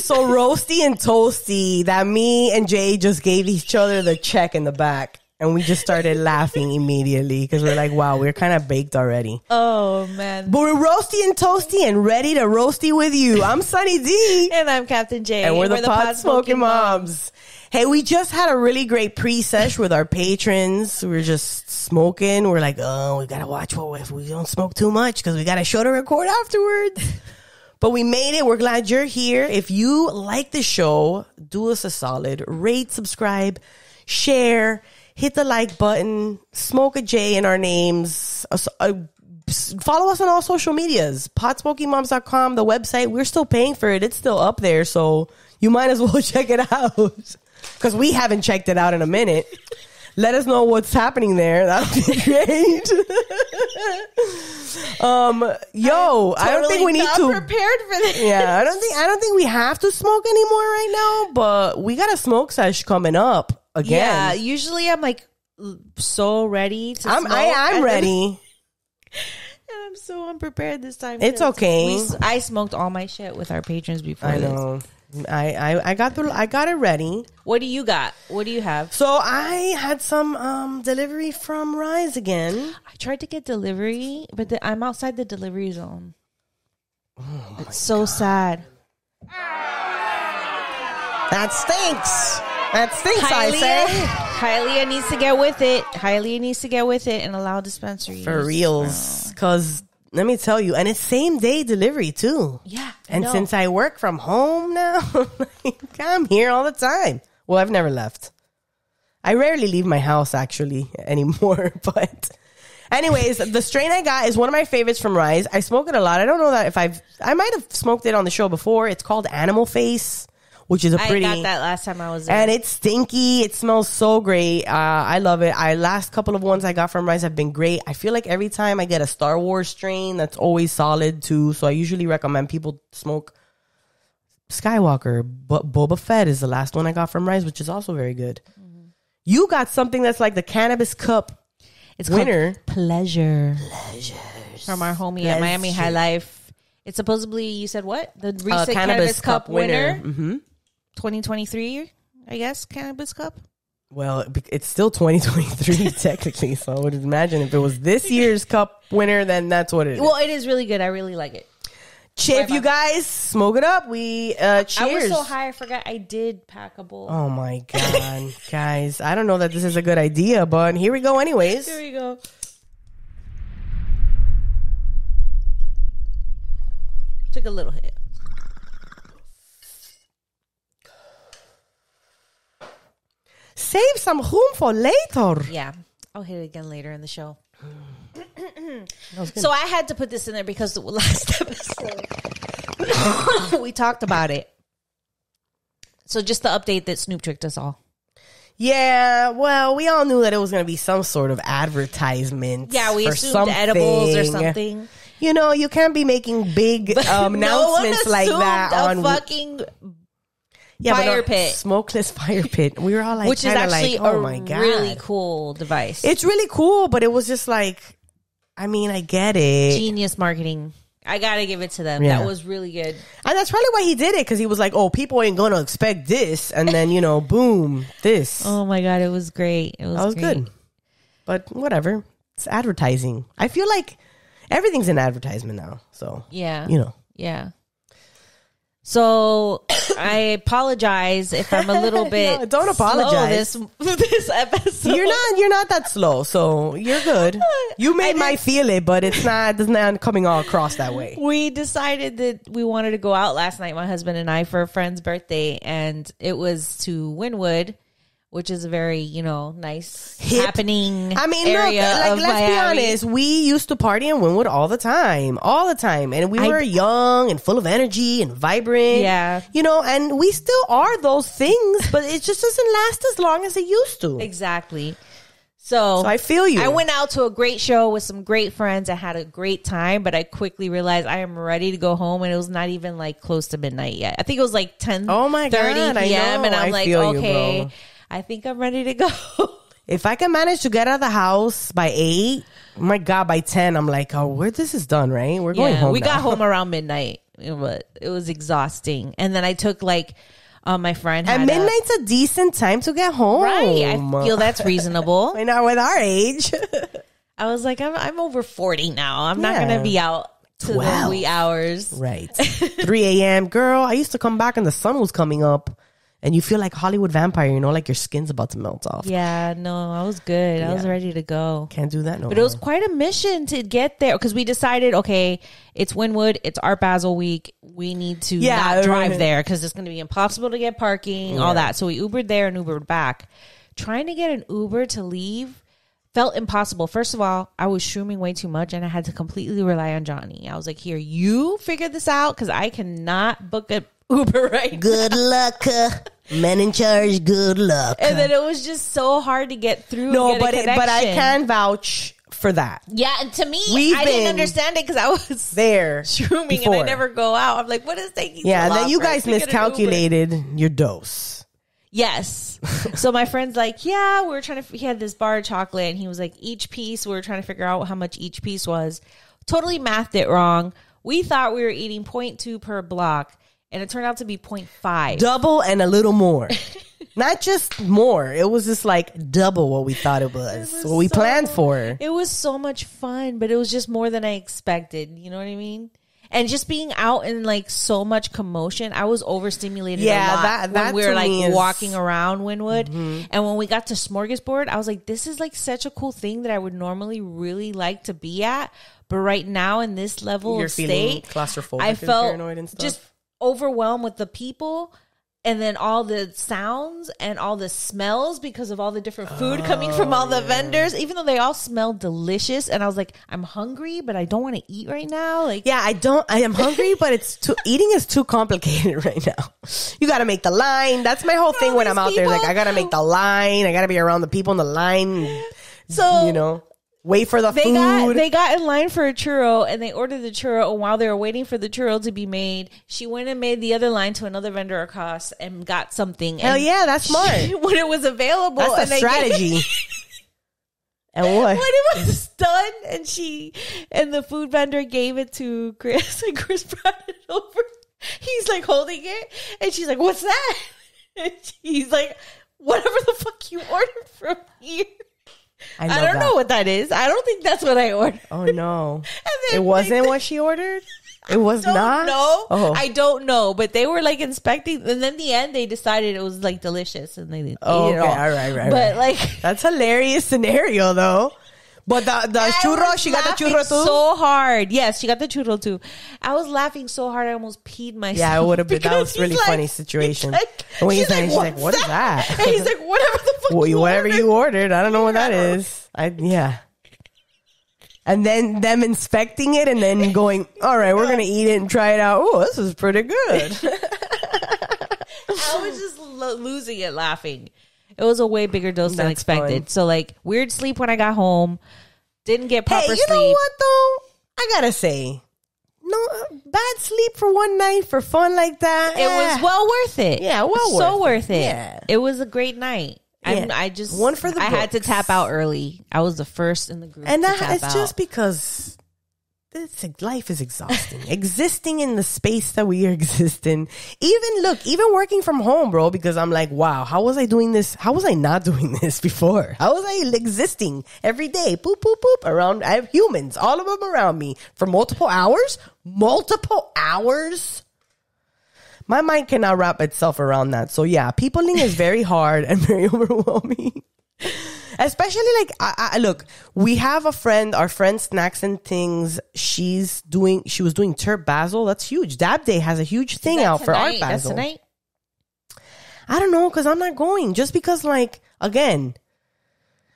so roasty and toasty that me and Jay just gave each other the check in the back. And we just started laughing immediately because we're like, wow, we're kind of baked already. Oh man. But we're roasty and toasty and ready to roasty with you. I'm Sunny Dee. And I'm Captain J. and we're the, pot smoking moms. Hey, we just had a really great pre-sesh with our patrons. We are just smoking. We're like, oh, we gotta watch what if we don't smoke too much because we got a show to record afterwards. but we made it. We're glad you're here. If you like the show, do us a solid. Rate, subscribe, share, hit the like button, smoke a J in our names. Follow us on all social medias potsmokingmoms.com the website we're still paying for it it's still up there so you might as well check it out because we haven't checked it out in a minute let us know what's happening there that would be great um yo i don't think we need to prepared for this. yeah i don't think i don't think we have to smoke anymore right now but we got a smoke sesh coming up again Yeah. Usually I'm like so ready to i'm smoke, I, I'm ready And I'm so unprepared this time. It's okay. we I smoked all my shit with our patrons before. i this. I, I i got the i got it ready What do you got? What do you have? So I had some um delivery from Rise again. I tried to get delivery, but the, I'm outside the delivery zone. Oh it's so sad. That stinks. That stinks, I say. Hialeah needs to get with it. Hialeah needs to get with it and allow dispensaries. For reals. Cause let me tell you, and it's same day delivery too. Yeah. And no. since I work from home now, like, I'm here all the time. Well, I've never left. I rarely leave my house actually anymore, but anyways, the strain I got is one of my favorites from Rise. I smoke it a lot. I don't know that if I've I might have smoked it on the show before. It's called Animal Face, which is a pretty I got that last time I was there. and it's stinky. It smells so great. Uh, I love it. I last couple of ones I got from Rise have been great. I feel like every time I get a Star Wars strain, that's always solid too. So I usually recommend people smoke Skywalker. But Boba Fett is the last one I got from Rise, which is also very good. You got something that's like the cannabis cup. it's winner. called Pleasure. From our homie at Miami High Life. It's supposedly, you said what? The recent Uh, Cannabis, Cup, winner. hmm 2023, I guess, Cannabis Cup. Well, it's still 2023 technically. So I would imagine if it was this year's cup winner, then that's what it is. Well, it is really good. I really like it. If you guys smoke it up, we uh cheers. I was so high, I forgot I did pack a bowl. Oh my god, guys! I don't know that this is a good idea, but here we go, anyways. Here we go. Took a little hit. Save some room for later. Yeah, I'll hit it again later in the show. so I had to put this in there because the last episode we talked about it. So just the update that Snoop tricked us all. Yeah, well, we all knew that it was going to be some sort of advertisement. Yeah, we for assumed edibles or something. something. You know, you can't be making big um, announcements no like that on fucking yeah, fire pit. smokeless fire pit. We were all like, which is actually like, oh a my god, really cool device. It's really cool, but it was just like, I mean, I get it. genius marketing. I gotta give it to them. Yeah. That was really good. And that's probably why he did it because he was like, "Oh, people ain't gonna expect this," and then you know, boom, this. Oh my god, it was great. It was, that was great. good. But whatever, it's advertising. I feel like everything's an advertisement now. So Yeah, you know, yeah. So I apologize if I'm a little bit. No, don't slow apologize. This this episode. you're not you're not that slow, so you're good. You made my feel it, but it's not it's not coming all across that way. we decided that we wanted to go out last night, my husband and I, for a friend's birthday, and it was to Wynwood, which is a very you know nice Hip. happening. I mean, area look, like let's Miami. be honest. We used to party in Wynwood all the time, all the time, and we I- were young and full of energy and vibrant. Yeah. you know, and we still are those things, but it just doesn't last as long as it used to. Exactly. So, So I feel you. I went out to a great show with some great friends. I had a great time, but I quickly realized I am ready to go home, and it was not even like close to midnight yet. I think it was like ten. Oh my God, 30 I p.m. and I'm I like, you, okay, bro. I think I'm ready to go. If I can manage to get out of the house by eight, my God, by ten, I'm like, oh, where this is done, right? We're going yeah, home. we now. got home around midnight. but it was exhausting. And then I took like uh, my friend At had a- midnight's a decent time to get home. right. I feel that's reasonable. We're not with our age. I was like, I'm I'm over forty now. I'm not gonna be out to the 12. wee hours. right. 3 a.m. Girl, I used to come back and the sun was coming up and you feel like Hollywood vampire, you know, like your skin's about to melt off. Yeah, no, I was good. I was ready to go. Can't do that no more. But it was quite a mission to get there because we decided, okay, it's Wynwood, it's Art Basel week. We need to Yeah, not drive right. there because it's going to be impossible to get parking, all that. So we Ubered there and Ubered back. Trying to get an Uber to leave felt impossible. First of all, I was shrooming way too much and I had to completely rely on Johnny. I was like, here, you figure this out because I cannot book an Uber right now. Good luck. Uh, Men in charge, good luck. And then it was just so hard to get through. no, and get a but it, but I can vouch for that. Yeah, and to me, We've I didn't understand it because I was There. shrooming and I never go out. I'm like, what is taking? Yeah, so and then you guys to get an Uber? miscalculated your dose. Yes. so my friend's like, yeah, we were trying to. He had this bar of chocolate, and he was like, each piece. We were trying to figure out how much each piece was. Totally mathed it wrong. We thought we were eating 0.2 per block, and it turned out to be 0.5. Double and a little more. Not just more. It was just like double what we thought it was. was what we so- planned for. It was so much fun, but it was just more than I expected. You know what I mean? And just being out in like so much commotion, I was overstimulated. Yeah, a lot that- when that we were like is- Mm-hmm. walking around Wynwood, and when we got to Smorgasburg, I was like, "This is like such a cool thing that I would normally really like to be at, but right now in this level You're of state, claustrophobic I felt paranoid and stuff? just overwhelmed with the people." And then all the sounds and all the smells because of all the different food oh, coming from all the vendors, even though they all smell delicious. And I was like, I'm hungry, but I don't want to eat right now. Like, Yeah, I don't. I am hungry, but it's too eating is too complicated right now. You got to make the line. That's my whole thing when I'm out there. Like I got to make the line. I got to be around the people in the line. so You know, wait for the they food. got they got in line for a churro and they ordered the churro and while they were waiting for the churro to be made she went and made the other line to another vendor across and got something Hell and yeah, that's smart. when it was available That's and the they gave- strategy. and what? when it was done and she and the food vendor gave it to Chris and Chris brought it over he's like holding it and she's like what's that and he's like whatever the fuck you ordered from here I, I, don't that. know what that is I don't think that's what I ordered Oh no, it wasn't they- what she ordered. It was don't not. know. Oh. I don't know, but they were like inspecting, and then the end they decided it was like delicious, and they Oh, ate it okay. all. All right, right, But right. like, That's hilarious scenario though. But the the I churro, she got the churro too. so hard. Yes, she got the churro too. I was laughing so hard I almost peed myself. yeah, it would have been. That was really like- funny situation. like- when he's like, she's like, "What's "What is that?" And he's like, whatever the. Well, you whatever ordered." you ordered, I don't know what that is. I yeah. And then them inspecting it and then going, all right, we're gonna eat it and try it out. Oh, this is pretty good. I was just lo- losing it laughing. It was a way bigger dose than That's expected. fun. So like weird sleep when I got home. Didn't get proper hey, you sleep. know what though? I gotta say, no bad sleep for one night for fun like that. It eh. was well worth it. Yeah, well so worth worth it. it. Yeah. It was a great night. Yeah. I just One for the I had to tap out early. I was the first in the group, and that it's out. just because this life is exhausting. Existing in the space that we are existing. Even look, even working from home, bro. Because I'm like, wow, how was I doing this? How was I not doing this before? How was I existing every day? Poop, poop, poop around. I have humans, all of them around me for multiple hours. Multiple hours. My mind cannot wrap itself around that. So yeah, peopling is very hard and very overwhelming. Especially like I, I look, we have a friend, our friend Snacks and Things. She's doing, she was doing Terp Basel. That's huge. Dab Day has a huge thing out for Art tonight? That's Basel. tonight. I don't know because I'm not going. Just because, like, again.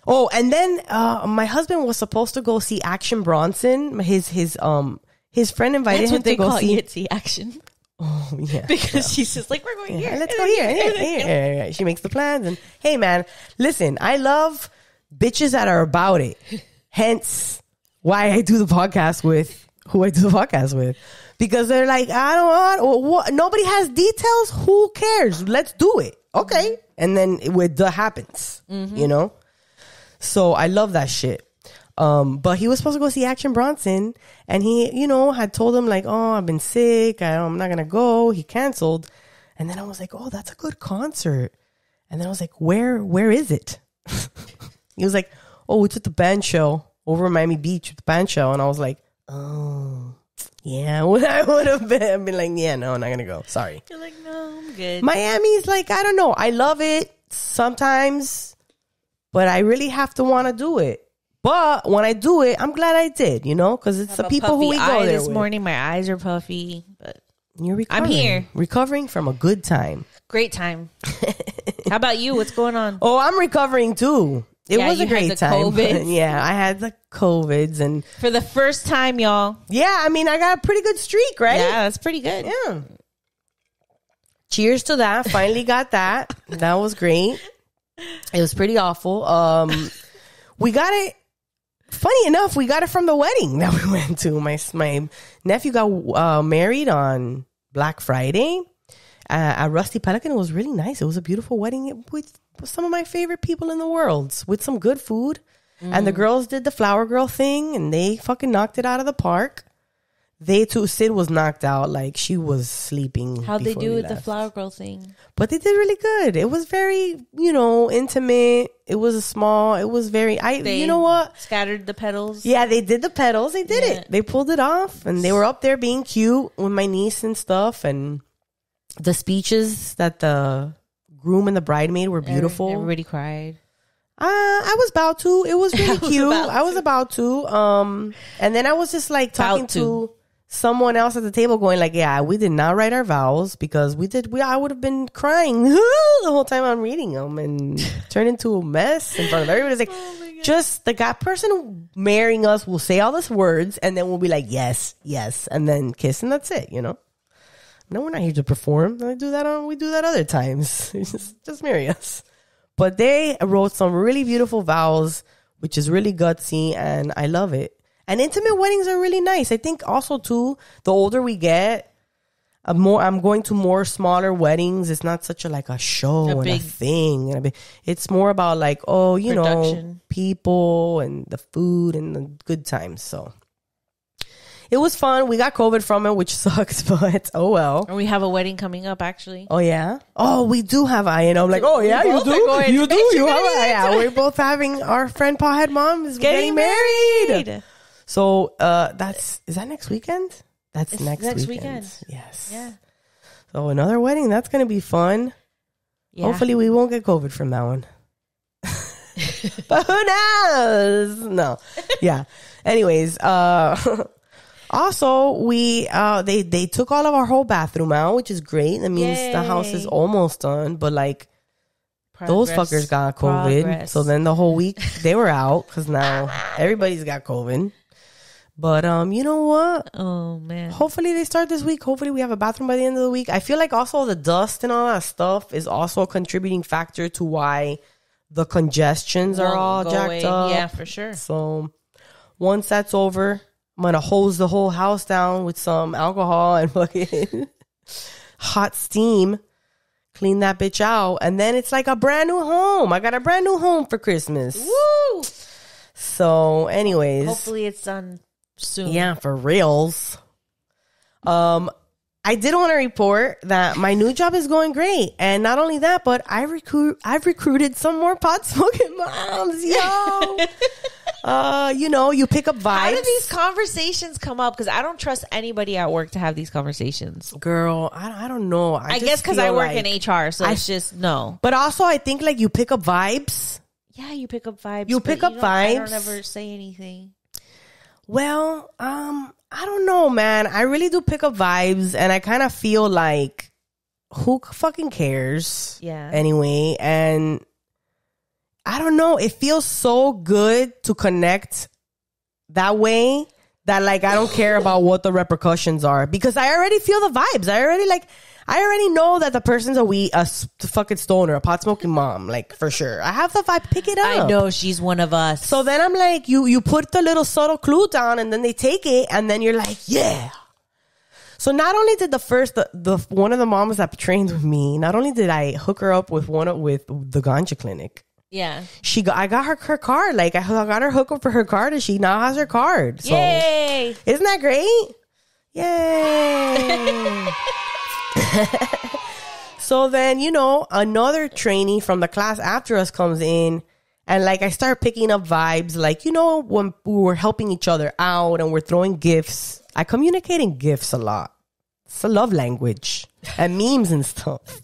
Oh, and then uh, my husband was supposed to go see Action Bronson. His his um his friend invited That's him to go see. Action Oh yeah, because she's just like we're going Yeah, here. let's go here. here, here, here, here. She makes the plans, and hey, man, listen, I love bitches that are about it. Hence, why I do the podcast with who I do the podcast with, because they're like, I don't want. Or what, nobody has details. Who cares? Let's do it. Okay, and then with the happens, mm-hmm. you know. So I love that shit. Um, but he was supposed to go see Action Bronson, and he, you know, had told him like, "Oh, I've been sick. I, I'm not gonna go." He canceled, and then I was like, "Oh, that's a good concert." And then I was like, "Where, where is it?" he was like, "Oh, it's at the Bandshell over in Miami Beach, at the Bandshell." And I was like, "Oh, yeah." I would have been, been like, "Yeah, no, I'm not gonna go. Sorry." You're like, no, I'm good. Miami's like, I don't know. I love it sometimes, but I really have to want to do it. But when I do it, I'm glad I did, you know, because it's the people who we go there this with. morning. My eyes are puffy, but You're recovering. here. recovering from a good time. great time. How about you? What's going on? Oh, I'm recovering too. It Yeah, was a you had great the time. COVIDs. yeah, I had the covids, and For the first time, y'all. yeah, I mean, I got a pretty good streak, right? Yeah, that's pretty good. Yeah. Cheers to that. Finally got that. That was great. It was pretty awful. Um, we got it. Funny enough, we got it from the wedding that we went to. My my nephew got uh, married on Black Friday uh, at Rusty Pelican. It was really nice. It was a beautiful wedding with some of my favorite people in the world, with some good food. And the girls did the flower girl thing, and they fucking knocked it out of the park. They too, Sid was knocked out, like she was sleeping. How'd they do with the flower girl thing? But they did really good. It was very, you know, intimate. It was a small. It was very. I. They you know what? Scattered the petals. Yeah, they did the petals. They did Yeah. it. They pulled it off, and they were up there being cute with my niece and stuff. And the speeches that the groom and the bride made were beautiful. Everybody cried. Uh, I was about to. It was really was cute. I was about to. Um, and then I was just like talking to. to. Someone else at the table, going like, "Yeah, we did not write our vows because we did. We I would have been crying the whole time I'm reading them and turn into a mess in front of everybody. It's like, oh just the guy person marrying us will say all these words and then we'll be like, yes, yes, and then kiss and that's it. You know. No, we're not here to perform. I do that on. We do that other times. just, just marry us. But they wrote some really beautiful vows, which is really gutsy, and I love it. And intimate weddings are really nice. I think also too, the older we get, a more I'm going to more smaller weddings. It's not such a like a show A and big- a thing, and a big, it's more about like oh, you know, people and the food and the good times. So it was fun. We got COVID from it, which sucks, but oh well. And we have a wedding coming up, actually. Oh yeah. Oh, we do have I and I'm like, oh yeah, you do. You do. You have getting Yeah, we're both having our friend Pawhead mom is getting, married. So uh that's is that next weekend? That's It's next, next weekend. weekend. Yes. Yeah. So another wedding. That's gonna be fun. Yeah. Hopefully we won't get COVID from that one. but who knows? No. Yeah. Anyways, uh also we uh they they took all of our whole bathroom out, which is great. That means the house is almost done, but like those fuckers got COVID. Progress. So then the whole week they were out because now everybody's got COVID. But um, you know what? Oh man. Hopefully they start this week. Hopefully we have a bathroom by the end of the week. I feel like also the dust and all that stuff is also a contributing factor to why the congestions are all jacked up. Yeah, for sure. So once that's over, I'm gonna hose the whole house down with some alcohol and fucking hot steam. Clean that bitch out, and then it's like a brand new home. I got a brand new home for Christmas. Woo! So, anyways, Hopefully it's done soon. yeah, for reals. Um, I did want to report that my new job is going great, and not only that, but I recruit I've recruited some more pot smoking moms, yo. uh, you know, you pick up vibes. How do these conversations come up? Because I don't trust anybody at work to have these conversations. girl? I, I don't know. I, I guess because I work like- in HR, so I- it's just no. But also, I think like you pick up vibes. Yeah, you pick up vibes. You pick up don't- I don't ever say anything. Well, um, I don't know, man. I really do pick up vibes, and I kind of feel like who fucking cares? Yeah. Anyway, and I don't know. It feels so good to connect that way that like I don't care about what the repercussions are because I already feel the vibes. I already like. I already know that the person's a we a fucking stoner, a pot smoking mom, like for sure. I have the vibe. Pick it up. I know she's one of us. So then I'm like, you you put the little subtle clue down, and then they take it, and then you're like, yeah. So not only did the first the, the one of the moms that trained with me, not only did I hook her up with one of, with the ganja clinic, Yeah. She got I got her her card. Like I got her hook up for her card, and she now has her card. So Yay! isn't that great? Yay! so then you know another trainee from the class after us comes in. And like I start picking up vibes, like you know when we were helping each other out and we're throwing gifts. I communicate in gifts a lot. It's a love language and memes and stuff.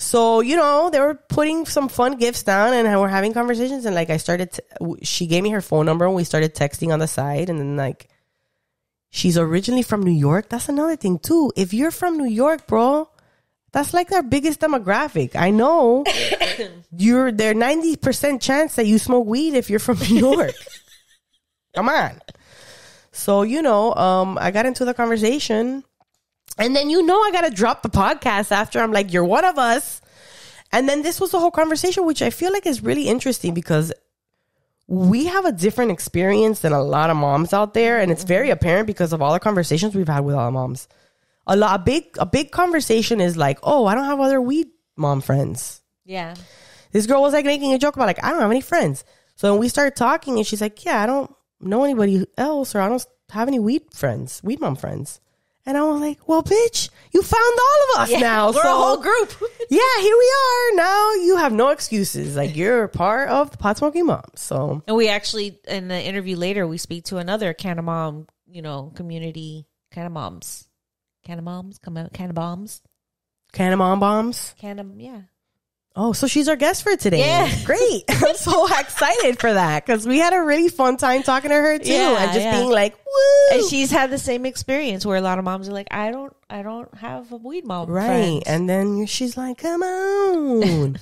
So, you know, they were putting some fun gifts down and we're having conversations. And like, I started, t- she gave me her phone number and we started texting on the side. And then, like, she's originally from New York. That's another thing, too. If you're from New York, bro, that's like our biggest demographic. I know you're there, 90% chance that you smoke weed if you're from New York. Come on. So, you know, um, I got into the conversation. And then you know I gotta drop the podcast after I'm like, you're one of us. And then this was the whole conversation, which I feel like is really interesting because we have a different experience than a lot of moms out there, and it's very apparent because of all the conversations we've had with our moms. A lot, a big, a big conversation is like, oh, I don't have other weed mom friends. Yeah. This girl was like making a joke about like, I don't have any friends. So when we started talking, and she's like, yeah, I don't know anybody else, or I don't have any weed friends, weed mom friends. And I was like, well, bitch, you found all of us Yeah, now. we're a whole group. yeah, here we are. Now you have no excuses. Like you're part of the pot smoking mom. So And we actually, in the interview later, we speak to another Canna Mom, you know, community Canna Moms. Canna Moms? Come out, Cannabombz? Canna Mom Bombs. Canna, yeah. Oh, so she's our guest for today. Yeah. Great. I'm so excited for that because we had a really fun time talking to her too. Yeah, and just yeah. being like, woo. And she's had the same experience where a lot of moms are like, I don't, I don't have a weed mom. Right. friends." And then she's like, come on. and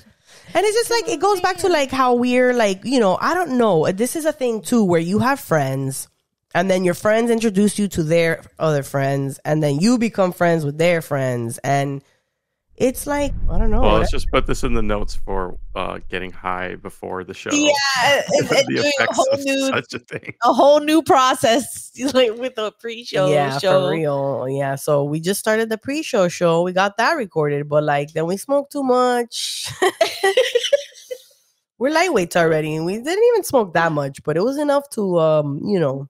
it's just like, it goes back to like how we're like, you know, I don't know. This is a thing too where you have friends and then your friends introduce you to their other friends and then you become friends with their friends. And it's like, I don't know. Well, let's just put this in the notes for uh, getting high before the show. Yeah, and, and the doing a effects whole of new such a thing. a whole new process like with the pre-show yeah, show. for real. Yeah. So we just started the pre-show show. We got that recorded, but like then we smoked too much. We're lightweights already, and we didn't even smoke that much, but it was enough to, um, you know,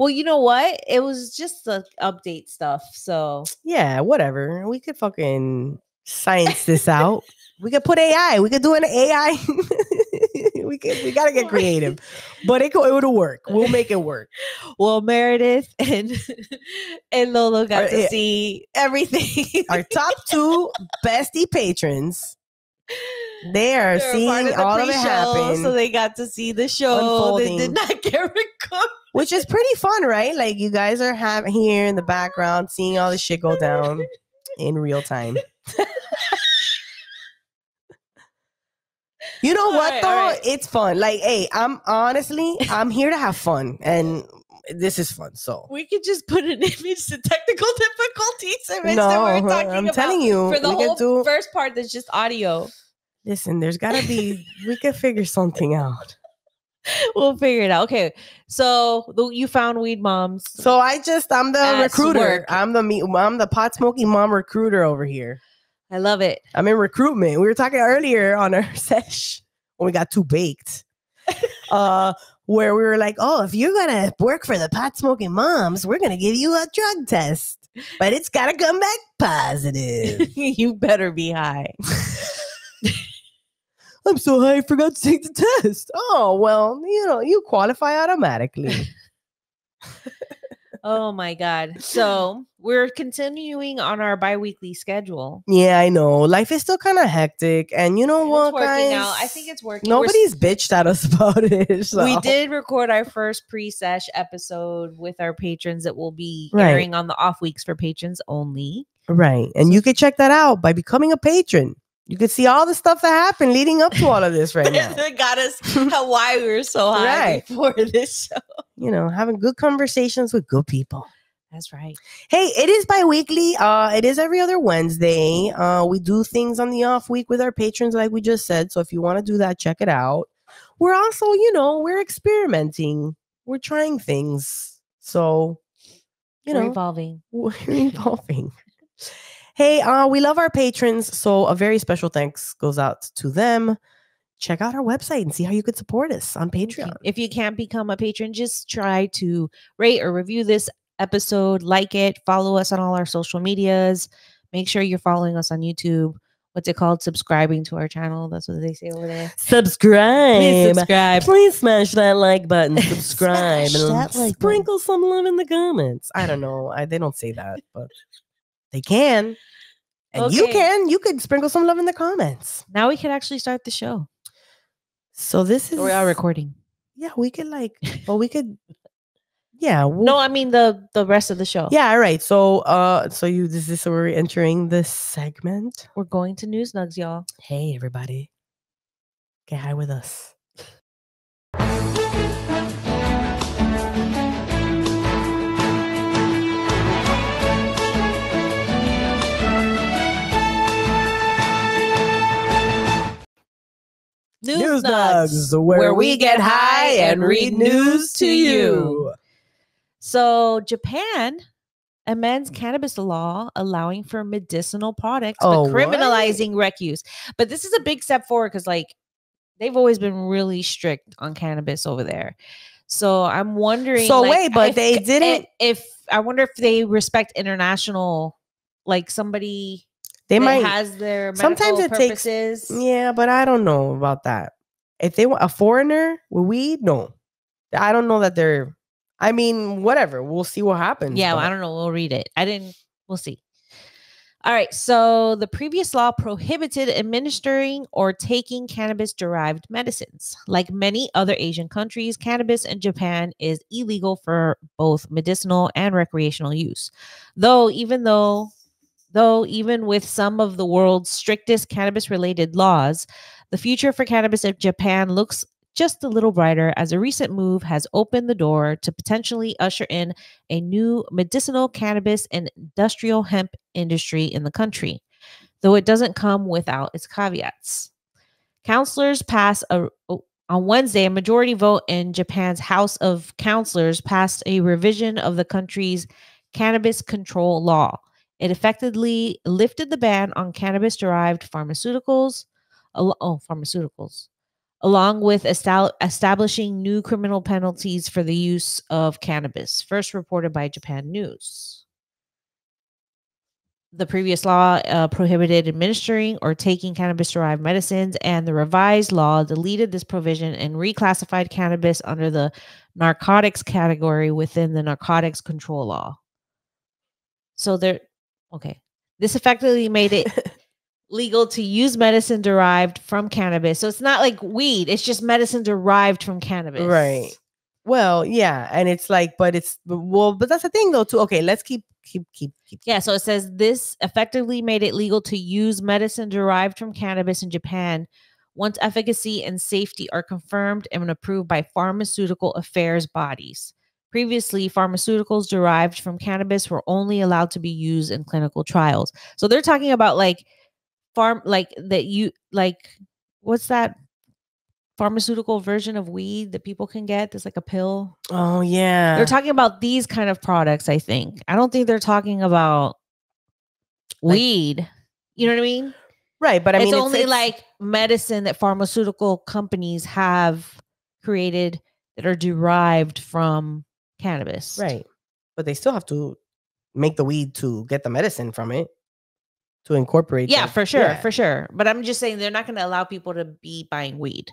Well, you know what? It was just the update stuff. So yeah, whatever. We could fucking science this out. We could put AI. We could do an AI. we could. We gotta get creative, but it it would work. We'll make it work. well, Meredith and and Lolo got Or, to yeah. see everything. Our top two bestie patrons. They are seeing all of it happen. So they got to see the show. Unfolding. They did not get recorded. which is pretty fun, right? Like you guys are having here in the background, seeing all this shit go down in real time. you know All what right, though? right. It's fun. Like, hey, I'm honestly, I'm here to have fun, and this is fun. So We could just put an image to technical difficulties image no, that we're talking I'm about telling you, for the whole do. first part that's just audio. Listen, there's gotta be. we could figure something out. We'll figure it out. Okay, so the, you found weed moms. So I just, I'm the recruiter. work. I'm the me. I'm the pot smoking mom recruiter over here. I love it. I'm in recruitment. We were talking earlier on our sesh when we got too baked. uh where we were like, oh, if you're gonna work for the pot smoking moms, we're gonna give you a drug test. But it's gotta come back positive. you better be high. I'm so high I forgot to take the test. Oh well, you know, you qualify automatically. Oh my god. So we're continuing on our bi-weekly schedule. yeah, I know. Life is still kind of hectic. And you know what, it's working guys? out. I think it's working. We're nobody's bitched at us about it. so- We did record our first pre-sesh episode with our patrons that will be Right. airing on the off weeks for patrons only. Right. And you can check that out by becoming a patron. You could see all the stuff that happened leading up to all of this right now. that got us how why we were so high Right. before this show. you know, having good conversations with good people. That's right. Hey, it is bi-weekly. Uh, it is every other Wednesday. Uh, we do things on the off week with our patrons, like we just said. So if you want to do that, check it out. We're also, you know, we're experimenting. We're trying things. So, you We're know, evolving. we're evolving. Hey, uh, we love our patrons, so a very special thanks goes out to them. check out our website and see how you could support us on Patreon. If you can't become a patron, just try to rate or review this episode, like it, follow us on all our social medias. Make sure you're following us on YouTube. What's it called? Subscribing to our channel. That's what they say over there. Subscribe. Please subscribe. Please smash that like button, subscribe, Smash and that like sprinkle some love in the comments. I don't know. I, they don't say that, but they can. And you can. You could sprinkle some love in the comments. Now we can actually start the show. So this is We are recording. Yeah, we could like. Well, we could. Yeah. We'll, No, I mean the the rest of the show. Yeah. All right. So, uh, so you this is so we're entering this segment. We're going to News Nugs, y'all. Hey, everybody, get high with us. News, Nugs, where we get high and read news to you. So Japan amends mm. cannabis law allowing for medicinal products Oh, but what? criminalizing rec use. But this is a big step forward because like they've always been really strict on cannabis over there. So I'm wondering. So like, wait, but if- they eh, didn't- If I wonder if they respect international, like somebody They that might. has their sometimes it takes- purposes. Yeah, but I don't know about that. If they want a foreigner with weed, no, I don't know that they're. I mean, whatever. We'll see what happens. Yeah, well, I don't know. We'll read it. I didn't. We'll see. All right. So the previous law prohibited administering or taking cannabis derived medicines. Like many other Asian countries, cannabis in Japan is illegal for both medicinal and recreational use. Though, even though, though, even with some of the world's strictest cannabis related laws, the future for cannabis in Japan looks just a little brighter as a recent move has opened the door to potentially usher in a new medicinal cannabis and industrial hemp industry in the country, though it doesn't come without its caveats. Counselors pass a oh, on Wednesday, a majority vote in Japan's House of Counselors passed a revision of the country's cannabis control law. It effectively lifted the ban on cannabis derived pharmaceuticals. al- Oh, pharmaceuticals along with establishing new criminal penalties for the use of cannabis, first reported by Japan News. The previous law uh, prohibited administering or taking cannabis derived medicines, and the revised law deleted this provision and reclassified cannabis under the narcotics category within the narcotics control law. So there, okay. This effectively made it legal to use medicine derived from cannabis. So it's not like weed, it's just medicine derived from cannabis. Right. Well, yeah, and it's like, but it's well, but that's the thing though. Too. Okay, let's keep keep keep keep. Yeah, so it says this effectively made it legal to use medicine derived from cannabis in Japan once efficacy and safety are confirmed and approved by pharmaceutical affairs bodies. Previously, pharmaceuticals derived from cannabis were only allowed to be used in clinical trials. So they're talking about like farm like that you like what's that pharmaceutical version of weed that people can get that's like a pill Oh yeah. they're talking about these kind of products i think i don't think they're talking about Like- weed you know what i mean right, but I mean it's only like medicine that pharmaceutical companies have created that are derived from cannabis right, but they still have to make the weed to get the medicine from it to incorporate. yeah the- for sure yeah, for sure but i'm just saying they're not going to allow people to be buying weed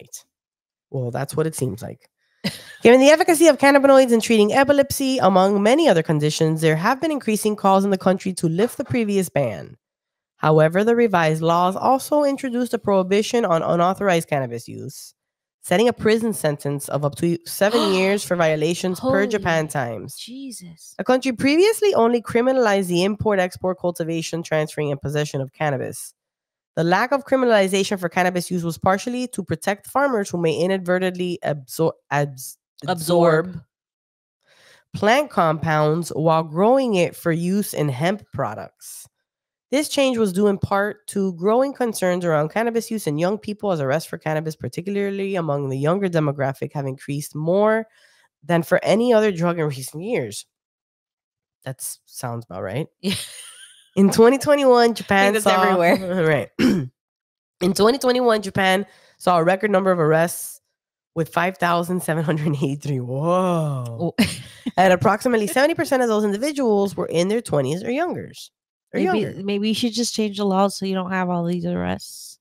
Right. Well, that's what it seems like. Given the efficacy of cannabinoids in treating epilepsy, among many other conditions, there have been increasing calls in the country to lift the previous ban. However, the revised laws also introduced a prohibition on unauthorized cannabis use, setting a prison sentence of up to seven years for violations per Japan Times. jesus A country previously only criminalized the import, export, cultivation, transferring, and possession of cannabis. The lack of criminalization for cannabis use was partially to protect farmers who may inadvertently absor- abs- Absorb. absorb plant compounds while growing it for use in hemp products. This change was due in part to growing concerns around cannabis use in young people as arrests for cannabis, particularly among the younger demographic, have increased more than for any other drug in recent years. That sounds about right. Yeah. In 2021, Japan saw everywhere. right. in 2021, Japan saw a record number of arrests with 5,783. Whoa. Oh, and approximately 70% of those individuals were in their 20s or younger. Or maybe, younger. maybe you should just change the law so you don't have all these arrests.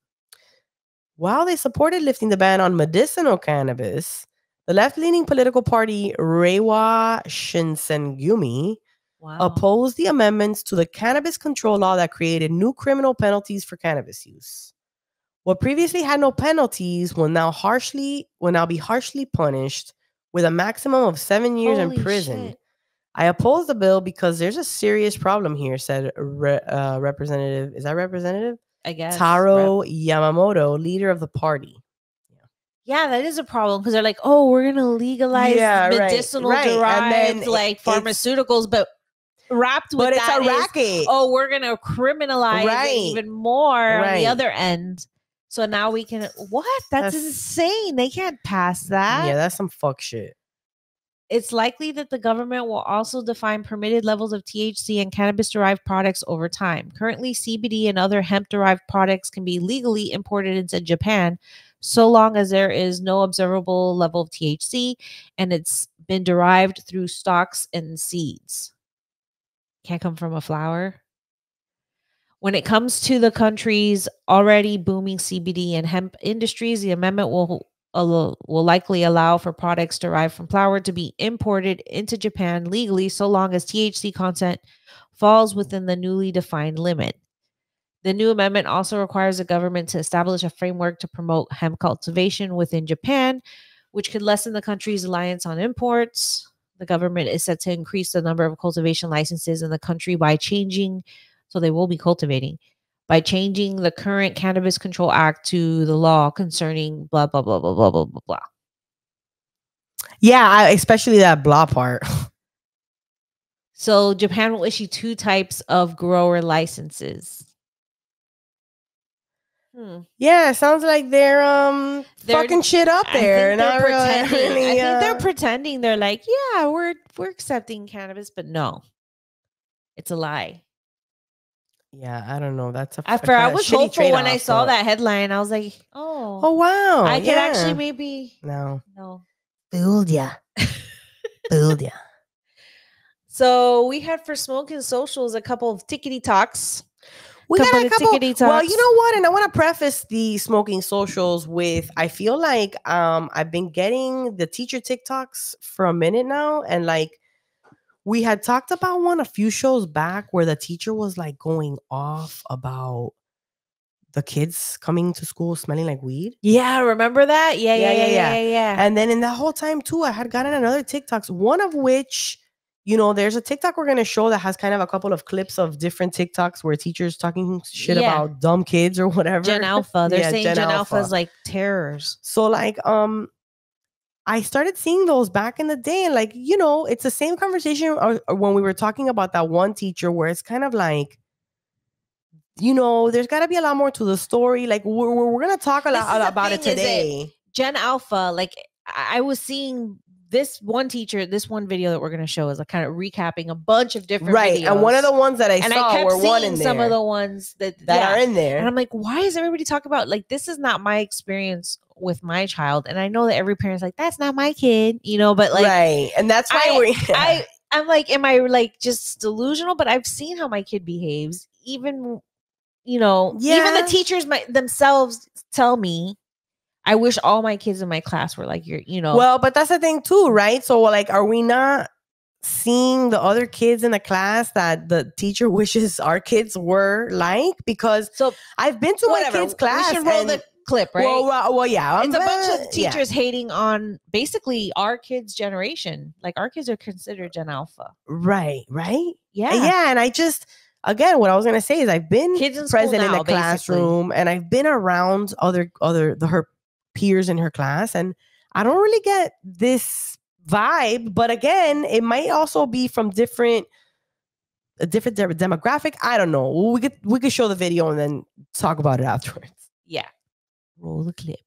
While they supported lifting the ban on medicinal cannabis, the left-leaning political party Reiwa Shinsengumi Wow. opposed the amendments to the cannabis control law that created new criminal penalties for cannabis use. What previously had no penalties will now harshly will now be harshly punished with a maximum of seven years Holy in prison. shit. I oppose the bill because there's a serious problem here," said Re- uh, Representative. Is that Representative I guess. Taro Rep- Yamamoto, leader of the party? Yeah, that is a problem because they're like, oh, we're gonna legalize Yeah, medicinal right, derived it- like pharmaceuticals, but wrapped with But it's that a is, oh, we're gonna criminalize Right. even more on the other end. So now we can what? That's, That's- insane. They can't pass that. yeah, that's some fuck shit. It's likely that the government will also define permitted levels of THC and cannabis derived products over time. Currently, CBD and other hemp derived products can be legally imported into Japan so long as there is no observable level of THC and it's been derived through stalks and seeds. Can't come from a flower. When it comes to the country's already booming CBD and hemp industries, the amendment will will likely allow for products derived from flower to be imported into Japan legally so long as THC content falls within the newly defined limit. The new amendment also requires the government to establish a framework to promote hemp cultivation within Japan, which could lessen the country's reliance on imports. The government is set to increase the number of cultivation licenses in the country by changing, so they will be cultivating by changing the current Cannabis Control Act to the law concerning blah, blah, blah, blah, blah, blah, blah, blah. Yeah, I, especially that blah part. so Japan will issue two types of grower licenses. Hmm. Yeah, sounds like they're um they're, fucking shit up there. I think they're pretending. Really, uh... I think they're pretending. They're like, yeah, we're we're accepting cannabis, but no, it's a lie yeah, I don't know. That's a After I was hopeful when I saw that headline, I was like, oh, Oh wow, I could actually maybe no no. build ya, build ya. So we had for smoking socials a couple of tickety talks. We Couple got a of couple. tickety Well, you know what? And I want to preface the smoking socials with I feel like um I've been getting the teacher TikToks for a minute now, and like we had talked about one a few shows back where the teacher was like going off about the kids coming to school smelling like weed. Yeah, remember that? Yeah, yeah, Yeah, yeah, yeah, yeah, yeah. And then in that whole time too, I had gotten another TikToks, one of which, you know, there's a TikTok we're gonna show that has kind of a couple of clips of different TikToks where teachers talking shit Yeah. about dumb kids or whatever. Gen Alpha. They're saying Gen Gen, Alpha is like terrors. So like um I started seeing those back in the day and like, you know, it's the same conversation or, or when we were talking about that one teacher where it's kind of like you know, there's got to be a lot more to the story. Like we're we're, we're gonna talk a lot about it today. Gen Alpha, like I was seeing this one teacher, this one video that we're gonna show is like kind of recapping a bunch of different Right, and one of the ones that I and saw I kept were one in some there of the ones that that yeah. are in there. And I'm like, why is everybody talking about like this is not my experience with my child? And I know that every parent's like, that's not my kid, you know, but like right, and that's why I- we're. I I'm like, am I like just delusional? But I've seen how my kid behaves. Even you know, even the teachers my, themselves tell me. I wish all my kids in my class were like your, you know. well, but that's the thing too, right? So like, are we not seeing the other kids in the class that the teacher wishes our kids were like? Because so I've been to whatever. my kids' class. We should roll and- the clip, right? Well, well, well, yeah, it's I'm, a bunch of yeah. teachers hating on basically our kids' generation. Like our kids are considered Gen Alpha. Right, right. Yeah. Yeah. and I just again, what I was gonna say is I've been Kids in present in now, the basically. classroom, and I've been around other other the her peers in her class, and I don't really get this vibe. But again, it might also be from different a different de- demographic. I don't know. We could we could show the video and then talk about it afterwards. Yeah. Roll the clip.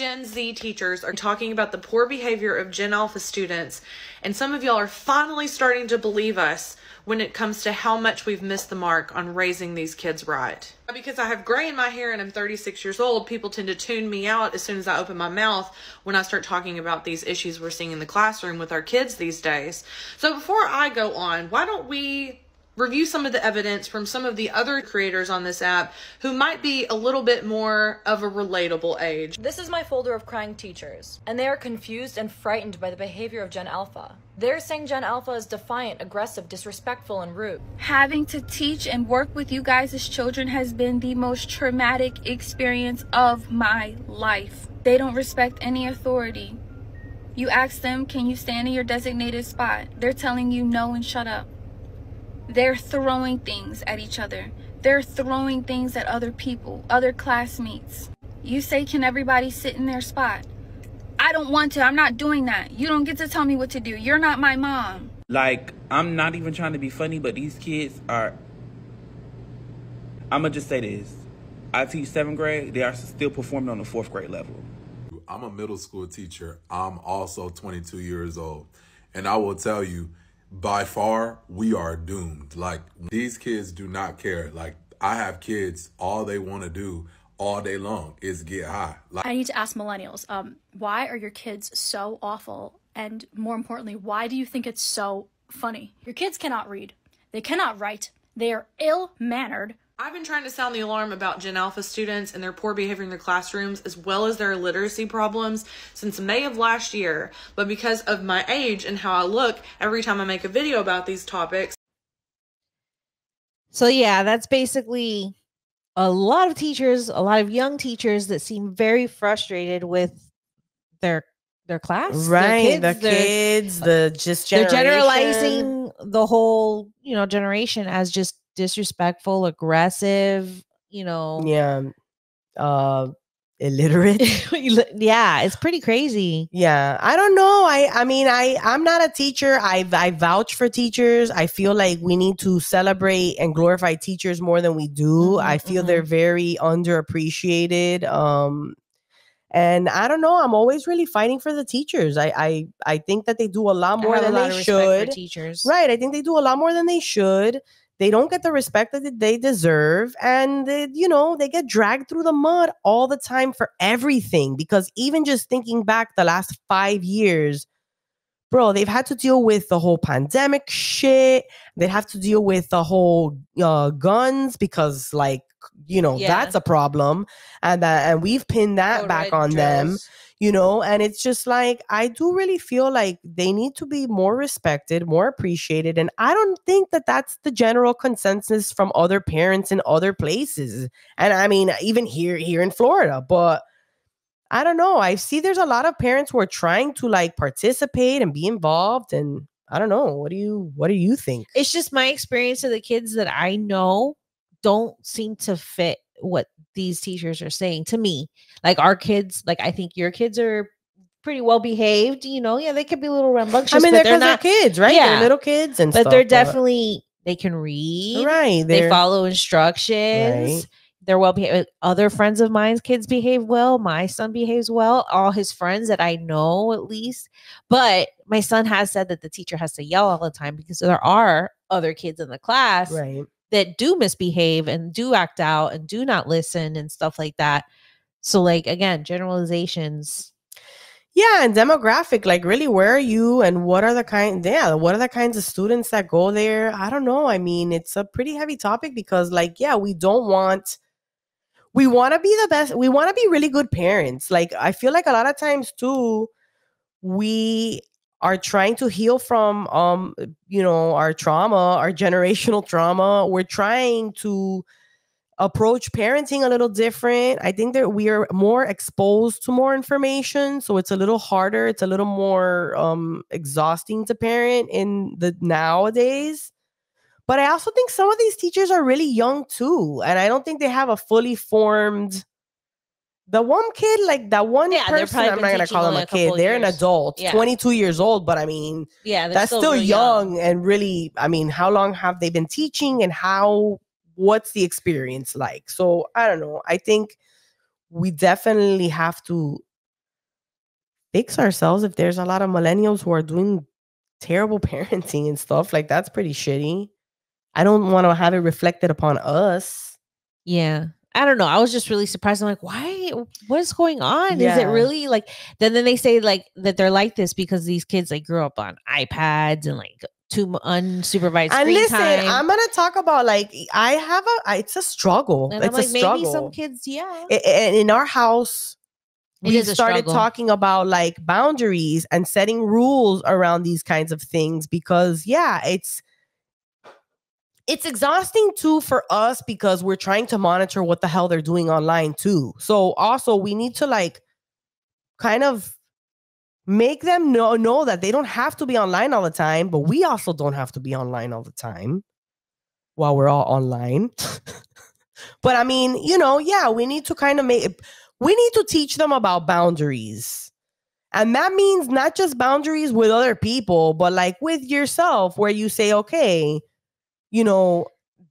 Gen Z teachers are talking about the poor behavior of Gen Alpha students, and some of y'all are finally starting to believe us when it comes to how much we've missed the mark on raising these kids right. Because I have gray in my hair and I'm 36 years old, people tend to tune me out as soon as I open my mouth when I start talking about these issues we're seeing in the classroom with our kids these days. So before I go on, why don't we review some of the evidence from some of the other creators on this app who might be a little bit more of a relatable age. This is my folder of crying teachers, and they are confused and frightened by the behavior of Gen Alpha. They're saying Gen Alpha is defiant, aggressive, disrespectful, and rude. Having to teach and work with you guys as children has been the most traumatic experience of my life. They don't respect any authority. You ask them, can you stand in your designated spot? They're telling you no and shut up. They're throwing things at each other. They're throwing things at other people, other classmates. You say, can everybody sit in their spot? I don't want to. I'm not doing that. You don't get to tell me what to do. You're not my mom. Like, I'm not even trying to be funny, but these kids are. I'm going to just say this. I teach seventh grade, they are still performing on the fourth grade level. I'm a middle school teacher. I'm also 22 years old. And I will tell you, by far, we are doomed. Like, these kids do not care. Like, I have kids, all they want to do all day long is get high. Like, I need to ask millennials, um, why are your kids so awful? And more importantly, why do you think it's so funny? Your kids cannot read, they cannot write, they are ill mannered. I've been trying to sound the alarm about Gen Alpha students and their poor behavior in their classrooms, as well as their literacy problems, since May of last year. But because of my age and how I look, every time I make a video about these topics. So, yeah, that's basically a lot of teachers, a lot of young teachers that seem very frustrated with their their class, right? their the their- kids, the just they're generalizing the whole you know generation as just disrespectful aggressive you know Yeah, uh, illiterate. yeah it's pretty crazy Yeah, I don't know. I I mean, I I'm not a teacher. I I vouch for teachers. I feel like we need to celebrate and glorify teachers more than we do. Mhm, I feel they're very underappreciated. Um and I don't know, I'm always really fighting for the teachers. I I I think that they do a lot more than they of respect for should. teachers Right. I think they do a lot more than they should. They don't get the respect that they deserve. And, they, you know, they get dragged through the mud all the time for everything. Because even just thinking back the last five years, bro, they've had to deal with the whole pandemic shit. They have to deal with the whole uh, guns because, like, you know, Yeah. that's a problem. And, that and we've pinned that Code back red on them drills. You know and it's just like i do really feel like they need to be more respected more appreciated and i don't think that that's the general consensus from other parents in other places and i mean even here here in florida but i don't know i see there's a lot of parents who are trying to like participate and be involved and i don't know what do you what do you think? It's just my experience of the kids that i know don't seem to fit what these teachers are saying to me like our kids like i think your kids are pretty well behaved you know yeah they could be a little rambunctious i mean but they're, 'cause not they're kids right Yeah. they're little kids and but stuff, they're definitely they can read right they follow instructions Right. they're well behaved other friends of mine's kids behave well my son behaves well all his friends that i know at least but my son has said that the teacher has to yell all the time because there are other kids in the class right that do misbehave and do act out and do not listen and stuff like that so like again generalizations Yeah, and demographic, like really, where are you and what are the kind yeah, what are the kinds of students that go there? I don't know. I mean, it's a pretty heavy topic because like, yeah, we don't want we want to be the best. We want to be really good parents. Like I feel like a lot of times too we are trying to heal from um you know, our trauma, our generational trauma. We're trying to approach parenting a little different. I think that we are more exposed to more information, so it's a little harder. It's a little more um, exhausting to parent in the nowadays. But I also think some of these teachers are really young too, and I don't think they have a fully formed. The one kid, like that one Yeah, person, I'm not gonna call him a kid. They're an adult, Yeah. 22 years old. But I mean, yeah that's still, real young, and really i mean how long have they been teaching and how what's the experience like so i don't know i think we definitely have to fix ourselves if there's a lot of millennials who are doing terrible parenting and stuff. Like that's pretty shitty. I don't want to have it reflected upon us. Yeah. I don't know. I was just really surprised. I'm like, why? What is going on? Is it really like? Then then they say like that they're like this because these kids like grew up on iPads and like too unsupervised And listen, time. I'm gonna talk about like I have a. It's a struggle. and it's I'm like, a maybe struggle. some kids, yeah. I- in our house It we started struggle. talking about like boundaries and setting rules around these kinds of things because yeah it's it's exhausting too for us because we're trying to monitor what the hell they're doing online too so also we need to like kind of make them know know that they don't have to be online all the time but we also don't have to be online all the time while we're all online but i mean you know yeah we need to kind of make we need to teach them about boundaries. And that means not just boundaries with other people, but like with yourself, where you say, okay, you know,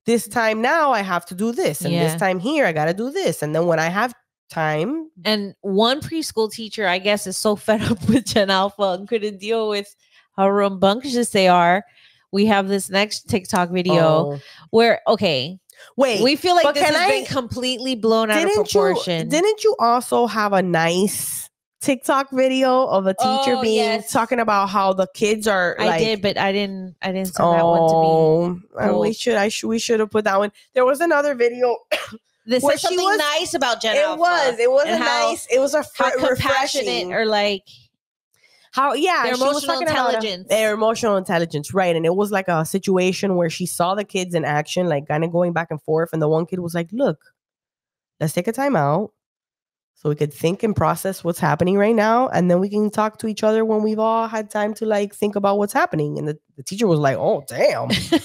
this time now I have to do this, and Yeah. this time here I got to do this. And then when I have time, And one preschool teacher, I guess, is so fed up with Gen Alpha and couldn't deal with how rambunctious they are. We have this next TikTok video Oh. where, okay, wait, we feel like this has I- been completely blown out of didn't you, proportion. didn't you also have a nice TikTok video of a teacher Oh, being yes. talking about how the kids are I like, did, but I didn't. I didn't send that one to Oh, uh, we should. I should. We should have put that one. There was another video. This is something was- nice about Gen it Alpha. was. It was a how- nice. It was a How fr- compassionate refreshing. or like how yeah, their emotional uh, intelligence. their emotional intelligence, right? And it was like a situation where she saw the kids in action, like kind of going back and forth, and the one kid was like, "Look, let's take a time out." So we could think and process what's happening right now, and then we can talk to each other when we've all had time to like think about what's happening. And the, the teacher was like, "Oh, damn."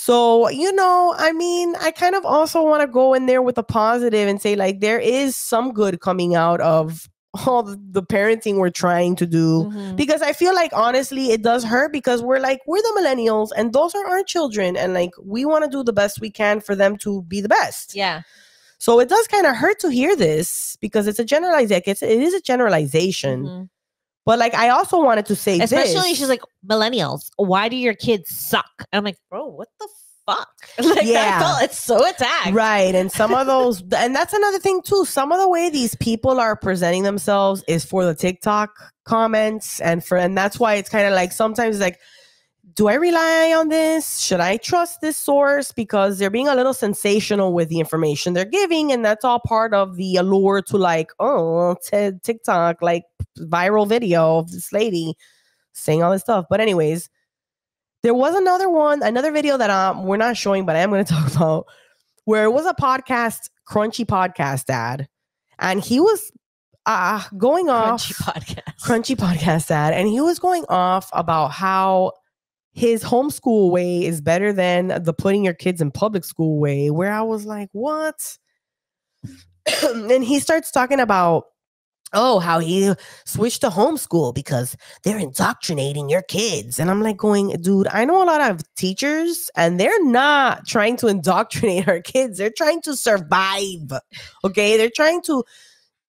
So, you know, I mean, I kind of also want to go in there with a positive and say, like, there is some good coming out of all the, parenting we're trying to do. Mhm. Because I feel like, honestly, it does hurt because we're like, we're the millennials and those are our children. And like, we want to do the best we can for them to be the best. yeah, So it does kind of hurt to hear this because it's a generalization. It's, it is a generalization. Mhm. But like, I also wanted to say, especially this. she's like millennials. Why do your kids suck? I'm like, bro, what the fuck? like, Yeah. I felt it's so attacked. Right. And some of those, and that's another thing too. Some of the way these people are presenting themselves is for the TikTok comments and for, and that's why it's kind of like sometimes like, do I rely on this? Should I trust this source? Because they're being a little sensational with the information they're giving. And that's all part of the allure to like, oh, t- TikTok, like viral video of this lady saying all this stuff. But, anyways, there was another one, another video that um, we're not showing, but I am going to talk about where it was a podcast, Crunchy Podcast ad. And he was uh, going off Crunchy podcast. crunchy podcast ad and he was going off about how his homeschool way is better than the putting your kids in public school way where i was like what? And he starts talking about oh how he switched to homeschool because they're indoctrinating your kids. And i'm like going dude i know a lot of teachers and they're not trying to indoctrinate our kids. They're trying to survive okay? They're trying to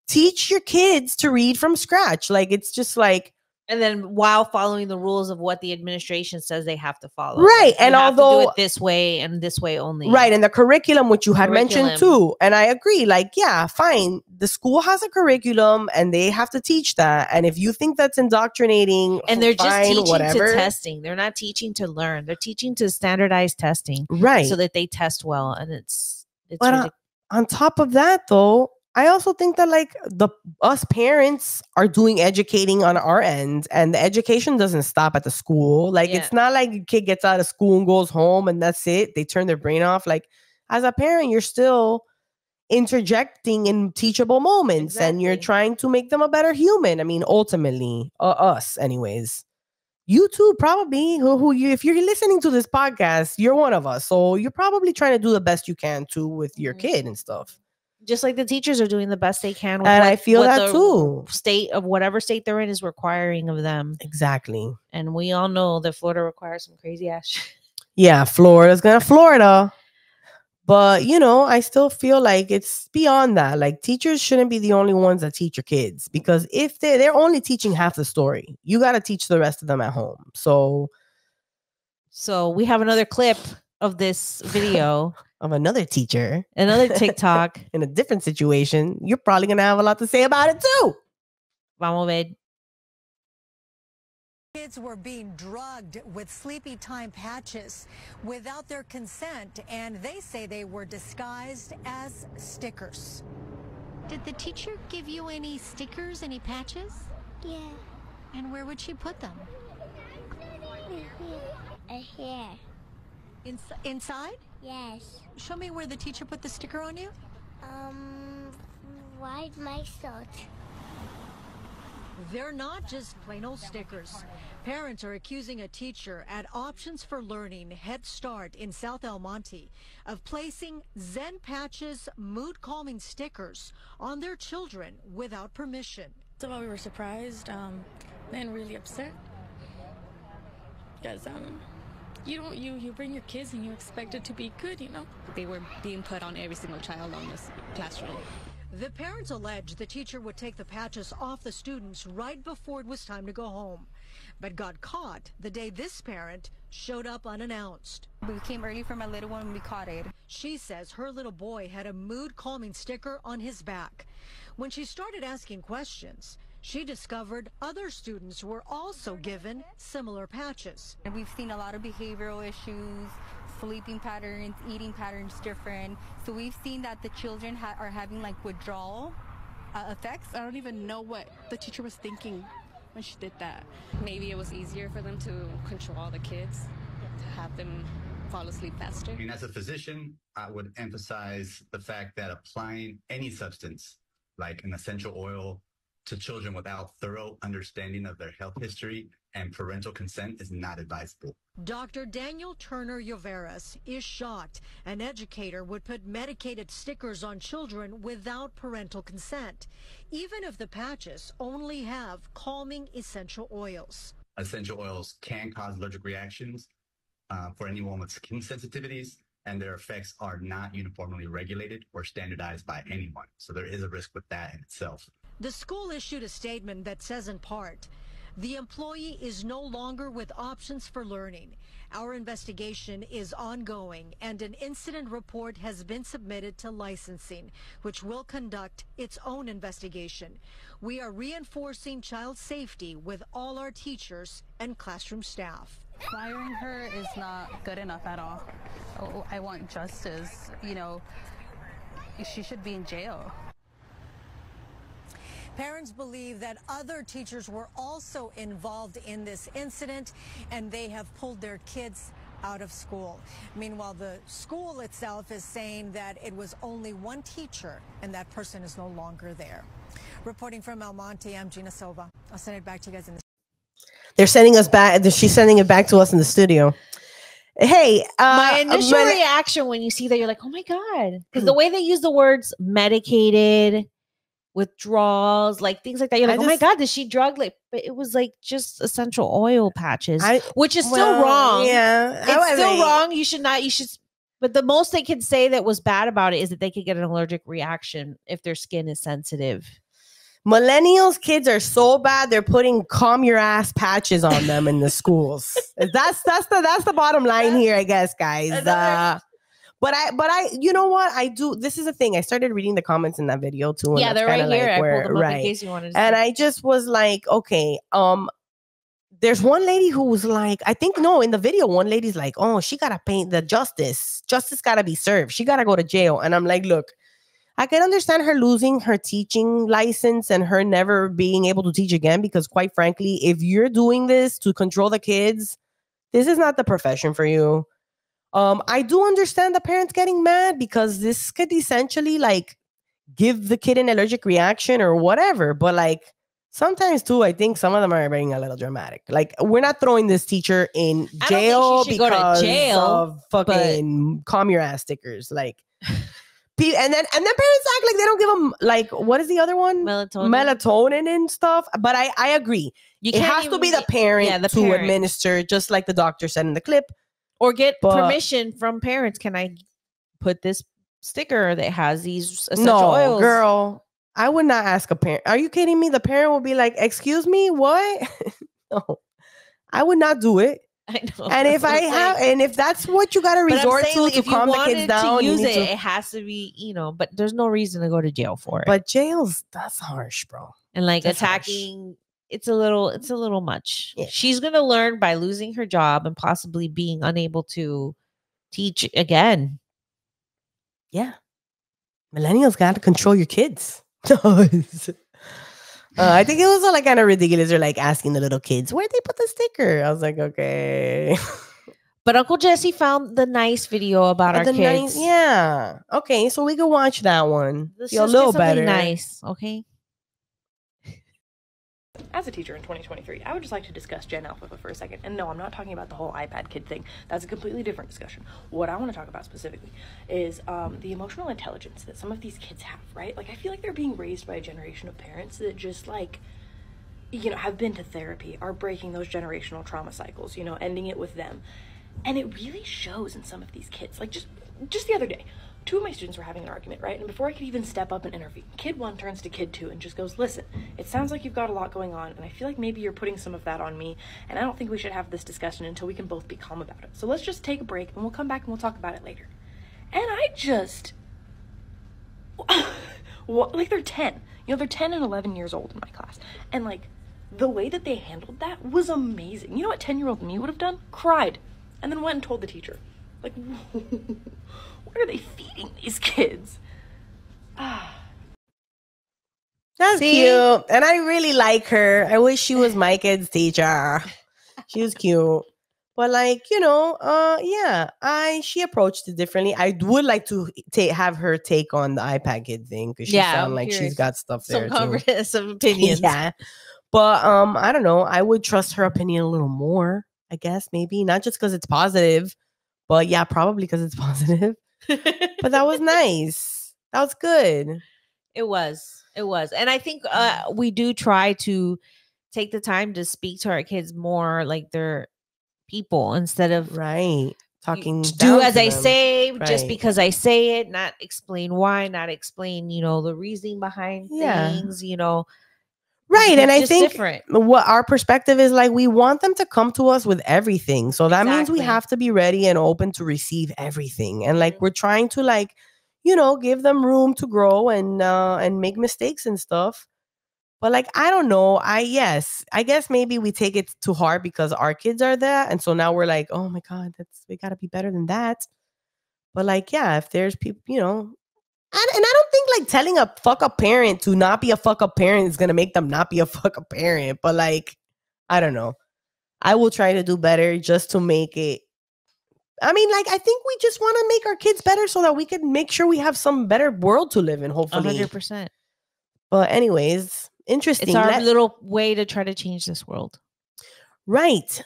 teach your kids to read from scratch. Like it's just like and then while following the rules of what the administration says they have to follow. Right, and have to do although- it this way and this way only. Right, and the curriculum, which you had mentioned too, and I agree. Like, yeah, fine. The school has a curriculum, and they have to teach that. And if you think that's indoctrinating, And they're just teaching whatever. to testing. They're not teaching to learn. They're teaching to standardize testing, Right. So that they test well, and it's it's But uh, ridic- on top of that, though, I also think that like the us parents are doing educating on our end, and the education doesn't stop at the school. Like, it's not like a kid gets out of school and goes home, and that's it. They turn their brain off. Like, as a parent, you're still interjecting in teachable moments and you're trying to make them a better human. I mean ultimately uh, us anyways. You too probably who, who you if you're listening to this podcast you're one of us. So you're probably trying to do the best you can too with your kid and stuff just like the teachers are doing the best they can. With And what, I feel that the too. State of whatever state they're in is requiring of them, exactly and we all know that Florida requires some crazy ass. shit. yeah florida's gonna florida But you know, I still feel like it's beyond that. Like teachers shouldn't be the only ones that teach your kids because if they they're only teaching half the story, you got to teach the rest of them at home. So So we have another clip of this video, of another teacher another TikTok. in a different situation, you're probably gonna have a lot to say about it too. Vamos ver. Kids were being drugged with sleepy time patches without their consent, and they say they were disguised as stickers. Did the teacher give you any stickers, any patches? Yeah. And where would she put them? A hair. Ins- inside? Yes. Show me where the teacher put the sticker on you. Um, why my salt? They're not just plain old stickers. Parents are accusing a teacher at Options for Learning Head Start in South El Monte of placing Zen Patches mood calming stickers on their children without permission. So we were surprised um, and really upset because um, you don't you you bring your kids and you expect it to be good, you know. They were being put on every single child on this classroom. The parents allege the teacher would take the patches off the students right before it was time to go home, but got caught the day this parent showed up unannounced. We came early for my little one and we caught it. She says her little boy had a mood calming sticker on his back. When she started asking questions, she discovered other students were also given similar patches. And we've seen a lot of behavioral issues, sleeping patterns, eating patterns different. So we've seen that the children ha- are having like withdrawal uh, effects. I don't even know what the teacher was thinking when she did that. Maybe it was easier for them to control the kids, to have them fall asleep faster. I mean, as a physician, I would emphasize the fact that applying any substance like an essential oil to children without thorough understanding of their health history and parental consent is not advisable. Dr. Daniel Turner Yoveras is shocked an educator would put medicated stickers on children without parental consent, even if the patches only have calming essential oils. Essential oils can cause allergic reactions uh, for anyone with skin sensitivities, and their effects are not uniformly regulated or standardized by anyone. So there is a risk with that in itself. The school issued a statement that says in part, the employee is no longer with Options for Learning. Our investigation is ongoing and an incident report has been submitted to licensing, which will conduct its own investigation. We are reinforcing child safety with all our teachers and classroom staff. Firing her is not good enough at all. Oh, I want justice. You know, she should be in jail. Parents believe that other teachers were also involved in this incident and they have pulled their kids out of school. Meanwhile, the school itself is saying that it was only one teacher and that person is no longer there. Reporting from El Monte, I'm Gina Silva. I'll send it back to you guys in the They're sending us back. She's sending it back to us in the studio. Hey, uh, my initial Mel- reaction when you see that, you're like, oh my God. Because the way they use the words medicated, withdrawals, like things like that, you're I like, oh my God, did she drug? Like, but it was like just essential oil patches, I- which is well, still wrong. yeah. It's I still wrong. You should not, you should, but the most they can say that was bad about it is that they could get an allergic reaction if their skin is sensitive. Millennials kids are so bad they're putting calm your ass patches on them in the schools. that's that's the that's the bottom line here, I guess, guys. Uh, but I but I you know what I do this is a thing. I started reading the comments in that video too. Yeah, they're right here. like I where- pulled them up in right. case you wanted to And. I just was like, okay, um, there's one lady who was like, I think no, in the video, one lady's like, oh, she gotta paint the justice. Justice gotta be served. She gotta go to jail. And I'm like, look, I can understand her losing her teaching license and her never being able to teach again because, quite frankly, if you're doing this to control the kids, this is not the profession for you. Um, I do understand the parents getting mad because this could essentially like give the kid an allergic reaction or whatever. But like sometimes too, I think some of them are being a little dramatic. Like we're not throwing this teacher in I don't think she jail to because jail, of fucking calm your ass stickers. Like and then and then parents act like they don't give them like what is the other one Melatonin. melatonin and stuff. But I I agree. You it has to be the parent yeah, the to parent. administer, just like the doctor said in the clip. Or get But- permission from parents. Can I put this sticker that has these essential no, oils. girl. I would not ask a parent. Are you kidding me? The parent will be like, "Excuse me, what?" no, I would not do it. I know. And if I have, and if that's what you got to resort saying, to like, to calm the kids down, use need it, to- it has to be, you know. But there's no reason to go to jail for it. But jails, that's harsh, bro. and like that's harsh. It's a little, it's a little much. She's gonna learn by losing her job and possibly being unable to teach again. Yeah. Millennials got to control your kids. uh, I think it was uh, like kind of ridiculous. They're like asking the little kids, where'd they put the sticker? I was like, okay. But Uncle Jesse found the nice video about our The kids. nice- yeah. Okay, so we can watch that one. Let's Feel a little better. nice, okay? As a teacher in 2023, I would just like to discuss Gen Alpha for a second. And no, I'm not talking about the whole iPad kid thing. That's a completely different discussion. What I want to talk about specifically is um, the emotional intelligence that some of these kids have, right? Like, I feel like they're being raised by a generation of parents that just like, you know, have been to therapy, are breaking those generational trauma cycles, you know, ending it with them. And it really shows in some of these kids. Like, just just the other day, two of my students were having an argument, right? And before I could even step up and intervene, kid one turns to kid two and just goes, Listen, it sounds like you've got a lot going on, and I feel like maybe you're putting some of that on me, and I don't think we should have this discussion until we can both be calm about it. So let's just take a break and we'll come back and we'll talk about it later. And I just. what, like they're 10. You know, they're 10 and 11 years old in my class. And like, the way that they handled that was amazing. You know what 10 year old me would have done? Cried. And then went and told the teacher. Like, what are they feeding these kids? That's See? cute. And I really like her. I wish she was my kid's teacher. She was cute. But like, you know, uh yeah, I she approached it differently. I would like to take have her take on the iPad kid thing because she Yeah, sounds like she's got stuff Some there. too. some opinions. yeah. But um, I don't know. I would trust her opinion a little more, I guess, maybe. Not just because it's positive, but yeah, probably because it's positive. but that was nice. That was good. It was. It was. And I think uh we do try to take the time to speak to our kids more like they're people instead of right talking do as I say just because I say it, not explain why, not explain, you know, the reasoning behind Yeah. things, you know. Right. It's And I think different. what our perspective is like, we want them to come to us with everything. So that means we have to be ready and open to receive everything. And Mm-hmm. like, we're trying to like, you know, give them room to grow and, uh, and make mistakes and stuff. But like, I don't know. I, yes, I guess maybe we take it too hard because our kids are there. And so now we're like, oh my God, that's, we got to be better than that. But like, yeah, if there's people, you know, and, and I don't think like telling a fuck up parent to not be a fuck up parent is gonna make them not be a fuck up parent. But like, I don't know. I will try to do better just to make it. I mean, like, I think we just want to make our kids better so that we can make sure we have some better world to live in. Hopefully, hundred percent. But anyways, interesting. It's our Let- little way to try to change this world. Right.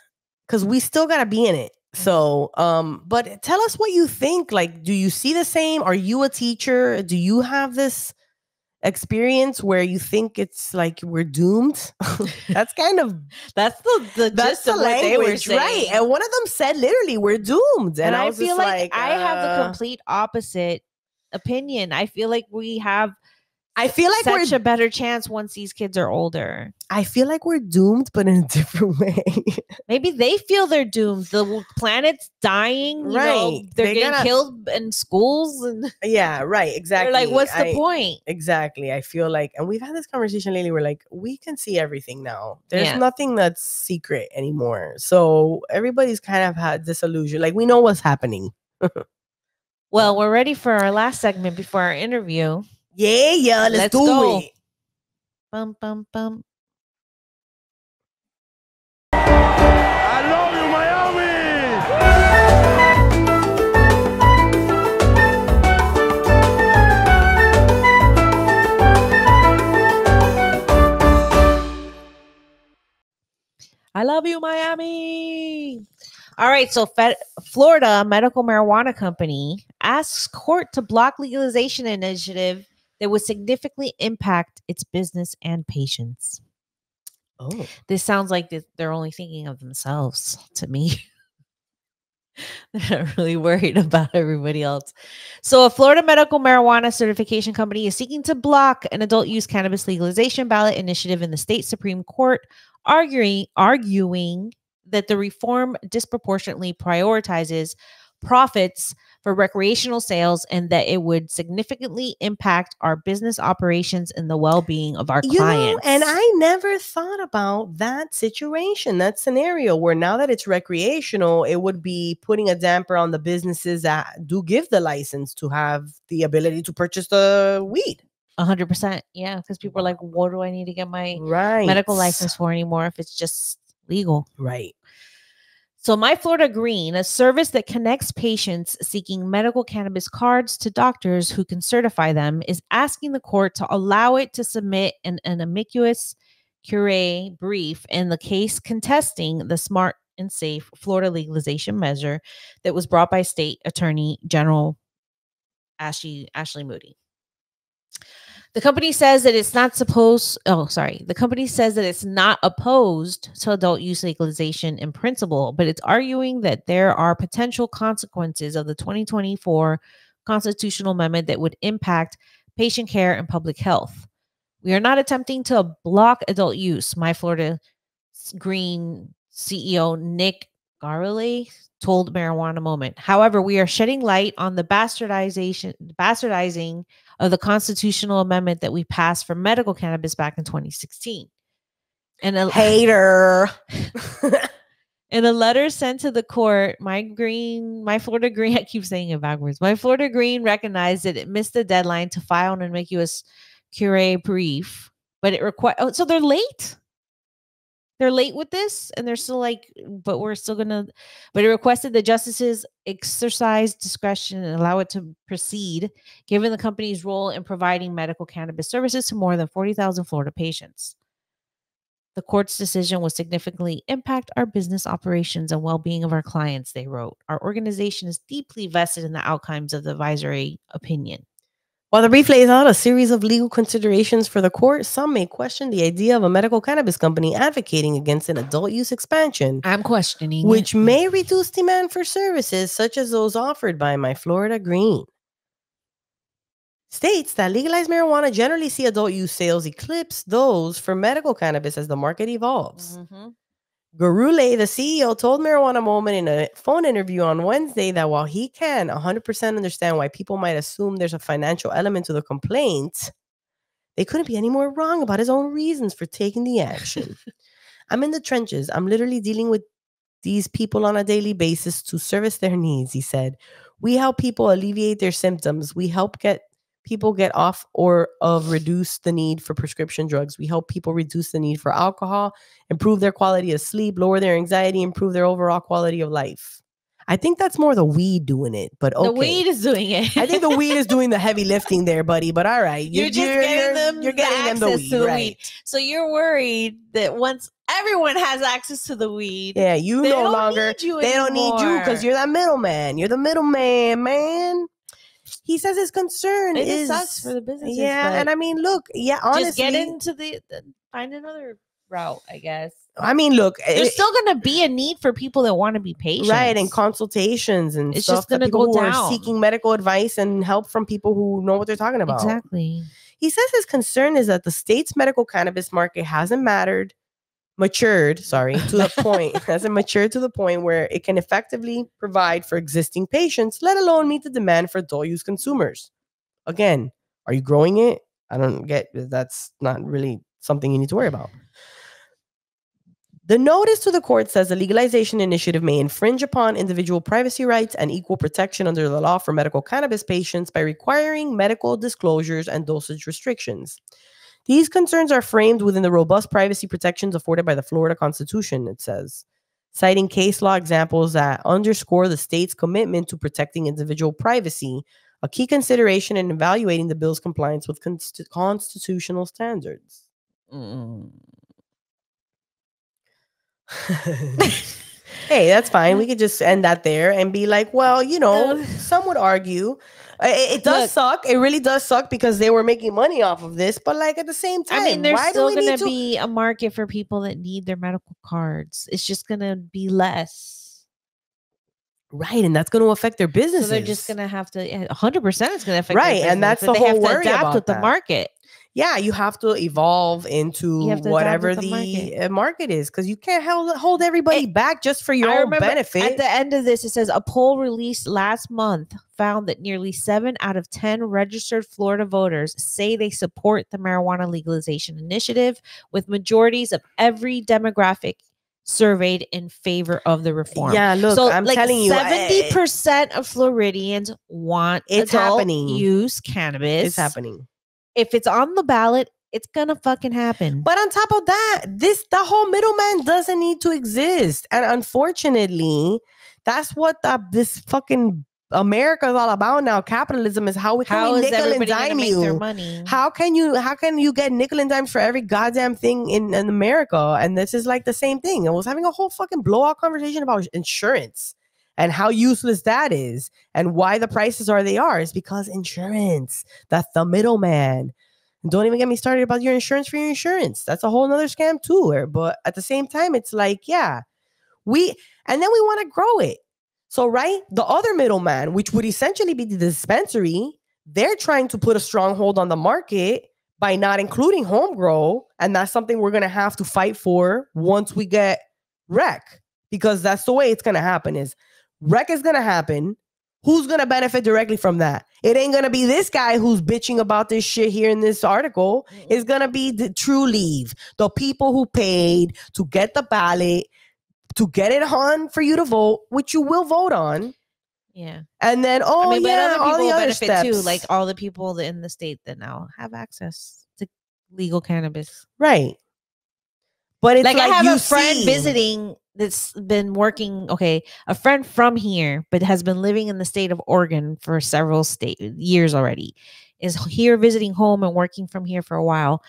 Cause we still gotta be in it. So um, but tell us what you think. Like, do you see the same? Are you a teacher? Do you have this experience where you think it's like we're doomed? that's kind of that's the the that's gist the of what they were language, right? And one of them said literally, we're doomed. And, And, I, I, feel just like, I have the uh, complete opposite opinion. I feel like we have I feel like such we're a better chance once these kids are older. I feel like we're doomed, but in a different way. Maybe they feel they're doomed. The planet's dying. You know, Right. they're They getting gotta- killed in schools, and yeah, right. Exactly. they're like, "What's the I- point?" Exactly. I feel like, and we've had this conversation lately. We're like, we can see everything now. There's Yeah. nothing that's secret anymore. So everybody's kind of had disillusion. Like we know what's happening. Well, we're ready for our last segment before our interview. Yeah, yeah. Let's, do go. it. Bum bum bum. I love you, Miami. I love you, Miami. All right, so Fe- Florida medical marijuana company asks court to block legalization initiative that would significantly impact its business and patients. Oh, This sounds like they're only thinking of themselves to me. They're not really worried about everybody else. So, a Florida medical marijuana certification company is seeking to block an adult use cannabis legalization ballot initiative in the state Supreme Court, arguing arguing that the reform disproportionately prioritizes profits for recreational sales and that it would significantly impact our business operations and the well-being of our You know, clients. and I never thought about that situation, that scenario where now that it's recreational, it would be putting a damper on the businesses that do give the license to have the ability to purchase the weed. A hundred percent. Yeah. Because people are like, what do I need to get my Right. medical license for anymore if it's just legal? Right. So, My Florida Green, a service that connects patients seeking medical cannabis cards to doctors who can certify them, is asking the court to allow it to submit an, an amicus curiae brief in the case contesting the smart and safe Florida legalization measure that was brought by State Attorney General Ashley Ashley Moody. The company says that it's not supposed, oh, sorry. The company says that it's not opposed to adult use legalization in principle, but it's arguing that there are potential consequences of the 2024 constitutional amendment that would impact patient care and public health. We are not attempting to block adult use, my Florida Green CEO Nick Garulay told Marijuana Moment. However, we are shedding light on the bastardization, bastardizing of the constitutional amendment that we passed for medical cannabis back in 2016. And a Hater. in a letter sent to the court, my green, my Florida Green, I keep saying it backwards. My Florida Green recognized that it missed the deadline to file an ambiguous cure brief, but it required. Oh, so they're late. They're late with this, and they're still like, but we're still gonna. But it requested the justices exercise discretion and allow it to proceed, given the company's role in providing medical cannabis services to more than forty thousand Florida patients. The court's decision will significantly impact our business operations and well being of our clients, they wrote. Our organization is deeply vested in the outcomes of the advisory opinion. While the brief lays out a series of legal considerations for the court, some may question the idea of a medical cannabis company advocating against an adult use expansion, I'm questioning which it. may reduce demand for services such as those offered by my Florida Green. States that legalize marijuana generally see adult use sales eclipse those for medical cannabis as the market evolves. Mhm. Garulay, the CEO, told Marijuana Moment in a phone interview on Wednesday that while he can 100% understand why people might assume there's a financial element to the complaint, they couldn't be any more wrong about his own reasons for taking the action. I'm in the trenches. I'm literally dealing with these people on a daily basis to service their needs, he said. We help people alleviate their symptoms. We help get people get off or of reduce the need for prescription drugs. We help people reduce the need for alcohol, improve their quality of sleep, lower their anxiety, improve their overall quality of life. I think that's more the weed doing it, but okay. The weed is doing it. I think the weed is doing the heavy lifting there, buddy. But all right, You're, just getting you're- them You're getting them the access weed, to the right? weed. So you're worried that once everyone has access to the weed, Yeah, you they no longer. you they don't need you because you're that middleman. You're the middleman, man. He says his concern It is sucks for the businesses. Yeah, and I mean, look, yeah, honestly, just get into the, the find another route, I guess. I mean, look, eh, There's it- still going to be a need for people that want to be patient, right, and consultations and It's stuff. just gonna people go who are down. seeking medical advice and help from people who know what they're talking about. Exactly. He says his concern is that the state's medical cannabis market hasn't mattered, matured, sorry, to the point, hasn't matured to the point where it can effectively provide for existing patients, let alone meet the demand for adult use consumers. Again, are you growing it? I don't get that's not really something you need to worry about. The notice to the court says the legalization initiative may infringe upon individual privacy rights and equal protection under the law for medical cannabis patients by requiring medical disclosures and dosage restrictions. These concerns are framed within the robust privacy protections afforded by the Florida Constitution, it says, citing case law examples that underscore the state's commitment to protecting individual privacy, a key consideration in evaluating the bill's compliance with const- constitutional standards. hey, that's fine. We could just end that there and be like, well, you know, some would argue it, it does Look. suck. It really does suck because they were making money off of this. But like at the same time, I mean, there's still going to to be a market for people that need their medical cards. It's just going to be less. Right, and that's going to affect their businesses. So they're just gonna have to. hundred percent, it's gonna affect. their Right, and that's the whole have to worry adapt about with the market. Yeah, you have to evolve into to whatever the, the uh, market is because you can't hold, hold everybody back just for your I own benefit. At the end of this, it says a poll released last month found that nearly seven out of 10 registered Florida voters say they support the marijuana legalization initiative, with majorities of every demographic surveyed in favor of the reform. Yeah, look, so I'm like telling you, 70% of Floridians want It's adult happening. use cannabis. it's happening. If it's on the ballot, it's gonna fucking happen. But on top of that, this the whole middleman doesn't need to exist. And unfortunately, that's what the, this fucking America is all about now. Capitalism is how we can we nickel and dime you. their money? How can you how can you get nickel and dimes for every goddamn thing in, in America? And this is like the same thing. I was having a whole fucking blowout conversation about insurance and how useless that is and why the prices are they are is because insurance. That's the middleman. And don't even get me started about your insurance for your insurance. That's a whole nother scam too. But at the same time, it's like, yeah, we and then we want to grow it. So, right, the other middleman, which would essentially be the dispensary, they're trying to put a stronghold on the market by not including home grow. And that's something we're gonna have to fight for once we get rec. Because that's the way it's gonna happen is rec is gonna happen. Who's gonna benefit directly from that? It ain't gonna be this guy who's bitching about this shit here in this article. Mm-hmm. It's gonna be the true leave, the people who paid to get the ballot, to get it on for you to vote, which you will vote on. Yeah. And then, oh I mean, yeah, other all the other benefit steps. too, like all the people in the state that now have access to legal cannabis. right. But it's like, like, I have you a friend see- visiting that's been working. Okay, a friend from here, but has been living in the state of Oregon for several state years already. Is here visiting home and working from here for a while,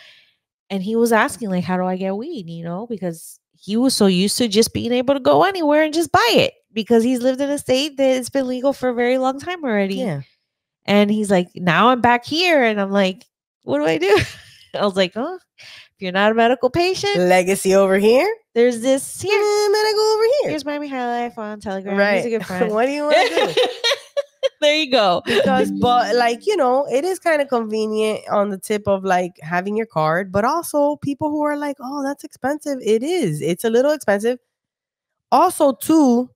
and he was asking like, "How do I get weed?" You know, because he was so used to just being able to go anywhere and just buy it because he's lived in a state that it's been legal for a very long time already. Yeah. And he's like, now I'm back here. And I'm like, what do I do? I was like, oh, if you're not a medical patient, legacy over here. there's this here. medical over here. Here's Miami High Life on Telegram. Right. He's a good friend. what do you want to do? there you go. because but like you know it is kind of convenient on the tip of like having your card but also people who are like oh that's expensive it is it's a little expensive also too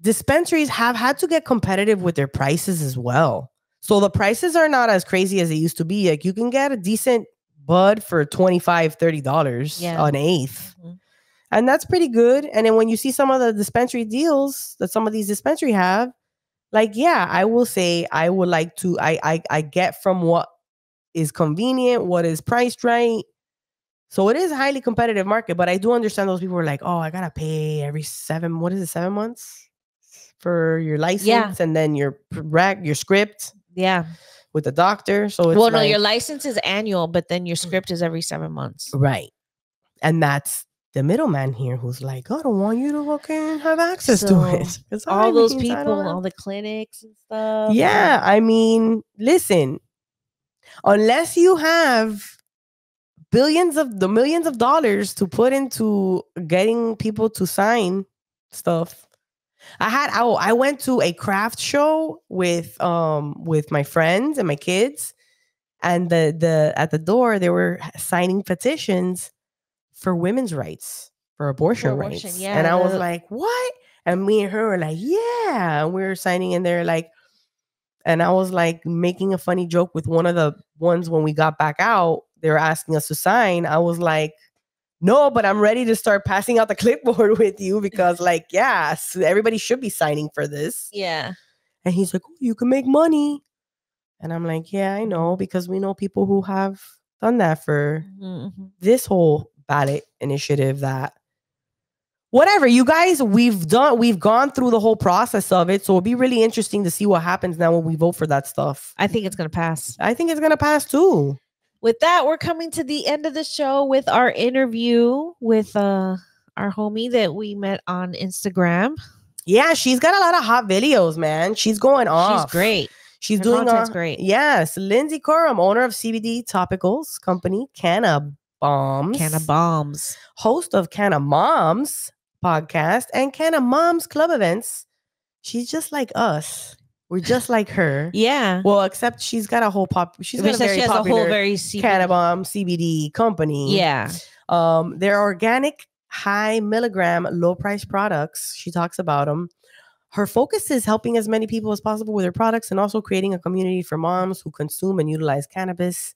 dispensaries have had to get competitive with their prices as well so the prices are not as crazy as they used to be like you can get a decent bud for 25 30 dollars Yeah. an eighth. Mm-hmm. And that's pretty good. And then when you see some of the dispensary deals that some of these dispensary have like yeah i will say i would like to i i, I get from what is convenient what is priced right. So it is a highly competitive market but i do understand those people are like oh i gotta pay every seven what is it seven months? For your license and then your rec your script? Yeah. With the doctor so it's Well, no, like- your license is annual, but then your script is every seven months. right and that's the middleman here who's like i don't want you to fucking have access to it. It's all those people, all the clinics and stuff. Yeah, I mean, listen, unless you have billions of the millions of dollars to put into getting people to sign stuff. I had I, I went to a craft show with um with my friends and my kids and the the at the door they were signing petitions for women's rights for abortion, abortion, rights. yeah, and I was like, "What?" And me and her were like, "Yeah." And we were signing and they're like and I was like making a funny joke with one of the ones when we got back out. They were asking us to sign. I was like, no, but I'm ready to start passing out the clipboard with you because, like, yeah, everybody should be signing for this. Yeah. And he's like, oh, you can make money. And I'm like, yeah, I know because we know people who have done that for Mhm. this whole ballot initiative that whatever you guys we've done we've gone through the whole process of it so it'll be really interesting to see what happens now when we vote for that stuff I think it's gonna pass. i think it's gonna pass too With that, we're coming to the end of the show with our interview with uh our homie that we met on Instagram. yeah she's got a lot of hot videos man she's going off She's great she's Her doing content's great. yes Lindsey Corum owner of cbd topicals company canna bombs Cannabombz. host of canna moms podcast and canna moms club events she's just like us. We're just like her. Yeah. Well, except she's got a whole pop. She's got a very she has a whole very CBD Cannabom CBD company. Yeah. Um, they're organic, high milligram, low price products. She talks about them. Her focus is helping as many people as possible with her products and also creating a community for moms who consume and utilize cannabis.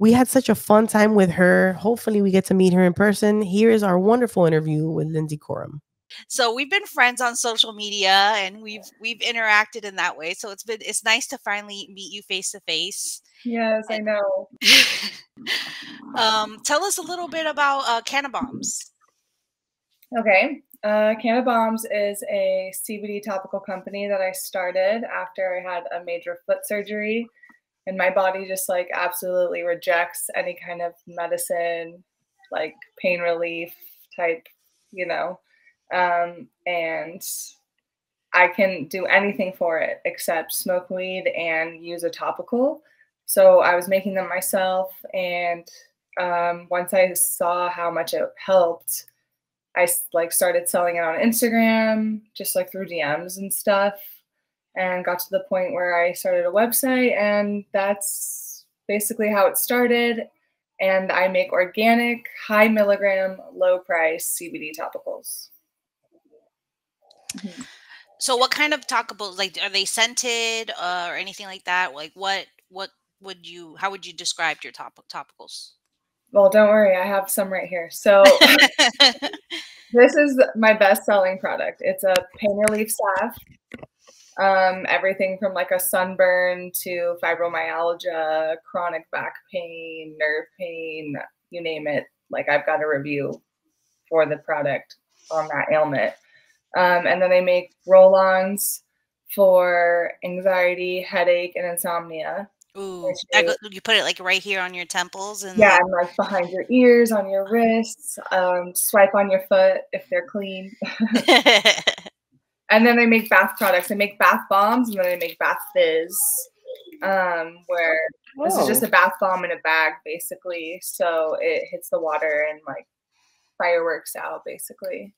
We had such a fun time with her. Hopefully, we get to meet her in person. Here is our wonderful interview with Lindsey Corum. So we've been friends on social media and we've we've interacted in that way. So it's been it's nice to finally meet you face to face. Yes, I know. Um, tell us a little bit about uh, Cannabombz. Okay. Uh, Cannabombz is a CBD topical company that I started after I had a major foot surgery. And my body just like absolutely rejects any kind of medicine, like pain relief type, you know. Um, and I can do anything for it except smoke weed and use a topical. So I was making them myself. And um, once I saw how much it helped, I like started selling it on Instagram, just like through DMs and stuff, and got to the point where I started a website, and that's basically how it started. And I make organic, high milligram, low price CBD topicals. So what kind of topicals like are they scented uh, or anything like that? Like what what would you how would you describe your top topicals? Well, don't worry, I have some right here. So this is my best selling product. It's a pain relief salve. Um, everything from like a sunburn to fibromyalgia, chronic back pain, nerve pain, you name it. Like I've got a review for the product on that ailment. Um, and then they make roll-ons for anxiety, headache, and insomnia. Ooh, that go- you put it like right here on your temples and Yeah, and like behind your ears, on your wrists. Um, swipe on your foot if they're clean. and then they make bath products. They make bath bombs, and then they make bath fizz. Um, where this is just Oh. a bath bomb in a bag, basically. So it hits the water and like fireworks out, basically.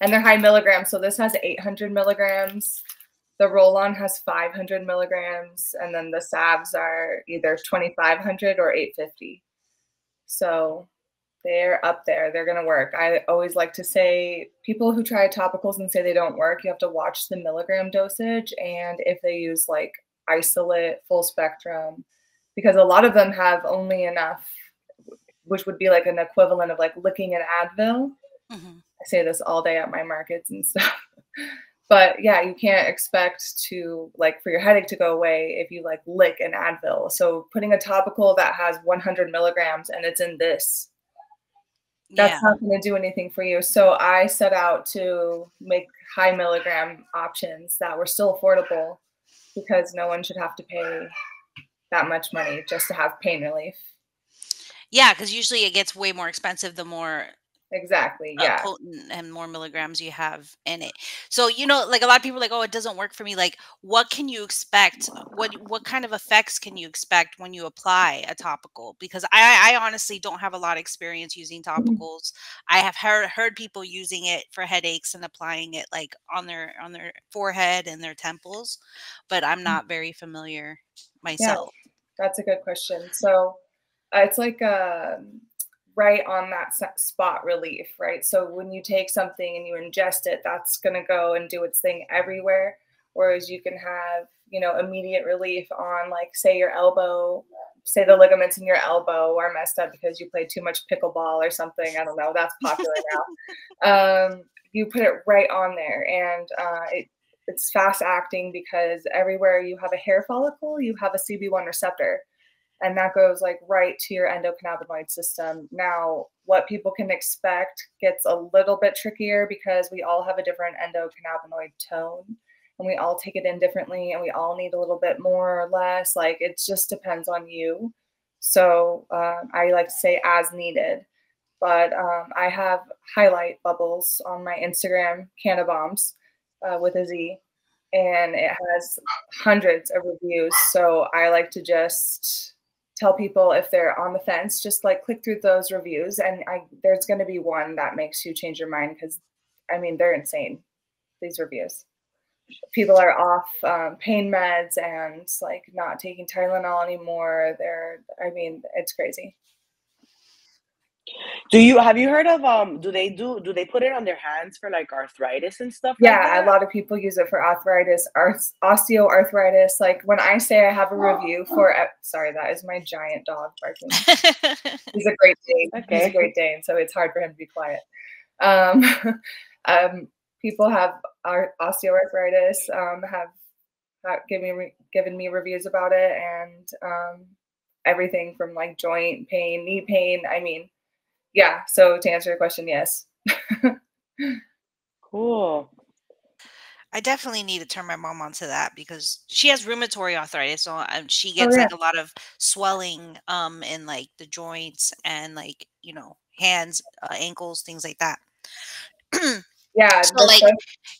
And they're high milligrams. So this has 800 milligrams. The roll on has 500 milligrams. And then the salves are either 2500 or 850. So they're up there. They're going to work. I always like to say people who try topicals and say they don't work, you have to watch the milligram dosage and if they use like isolate, full spectrum, because a lot of them have only enough, which would be like an equivalent of like licking an Advil. Mm-hmm. I say this all day at my markets and stuff. But yeah, you can't expect to like for your headache to go away if you like lick an Advil. So putting a topical that has 100 milligrams and it's in this, that's Yeah. not going to do anything for you. So I set out to make high milligram options that were still affordable because no one should have to pay that much money just to have pain relief. Yeah, because usually it gets way more expensive the more Exactly. uh, Yeah. potent and more milligrams you have in it. So you know, like a lot of people are like, oh, it doesn't work for me. Like, what can you expect? What what kind of effects can you expect when you apply a topical? Because I I honestly don't have a lot of experience using topicals. I have heard heard people using it for headaches and applying it like on their on their forehead and their temples, but I'm not very familiar myself. Yeah, that's a good question. So uh, it's like um right on that spot relief, right? So when you take something and you ingest it, that's going to go and do its thing everywhere. Whereas you can have, you know, immediate relief on, like, say, your elbow, say the ligaments in your elbow are messed up because you played too much pickleball or something. I don't know. That's popular now. Um, you put it right on there, and uh, it it's fast acting because everywhere you have a hair follicle, you have a CB1 receptor and that goes like right to your endocannabinoid system. Now, what people can expect gets a little bit trickier because we all have a different endocannabinoid tone and we all take it in differently and we all need a little bit more or less. Like it just depends on you. So um, I like to say as needed. But um, I have highlight bubbles on my Instagram, Cannabombz uh, with a Z, and it has hundreds of reviews. So I like to just tell people if they're on the fence, just like click through those reviews, and I there's going to be one that makes you change your mind because, I mean, they're insane. These reviews. people are off um, pain meds and like not taking Tylenol anymore. They're, I mean, it's crazy. Do you have you heard of um? Do they do do they put it on their hands for like arthritis and stuff? like Yeah, that? a lot of people use it for arthritis, arth- osteoarthritis. Like when I say I have a review for, uh, sorry, that is my giant dog barking. He's a Great Dane. He's a Okay. Great Dane, so it's hard for him to be quiet. Um, um, people have ar- osteoarthritis, um, have, have given me given me reviews about it, and um, everything from like joint pain, knee pain. I mean, yeah. So to answer your question, yes. Cool. I definitely need to turn my mom onto that because she has rheumatoid arthritis, so um, she Oh, gets yeah. like a lot of swelling um in like the joints and like you know hands, uh, ankles, things like that. Yeah. So like stuff-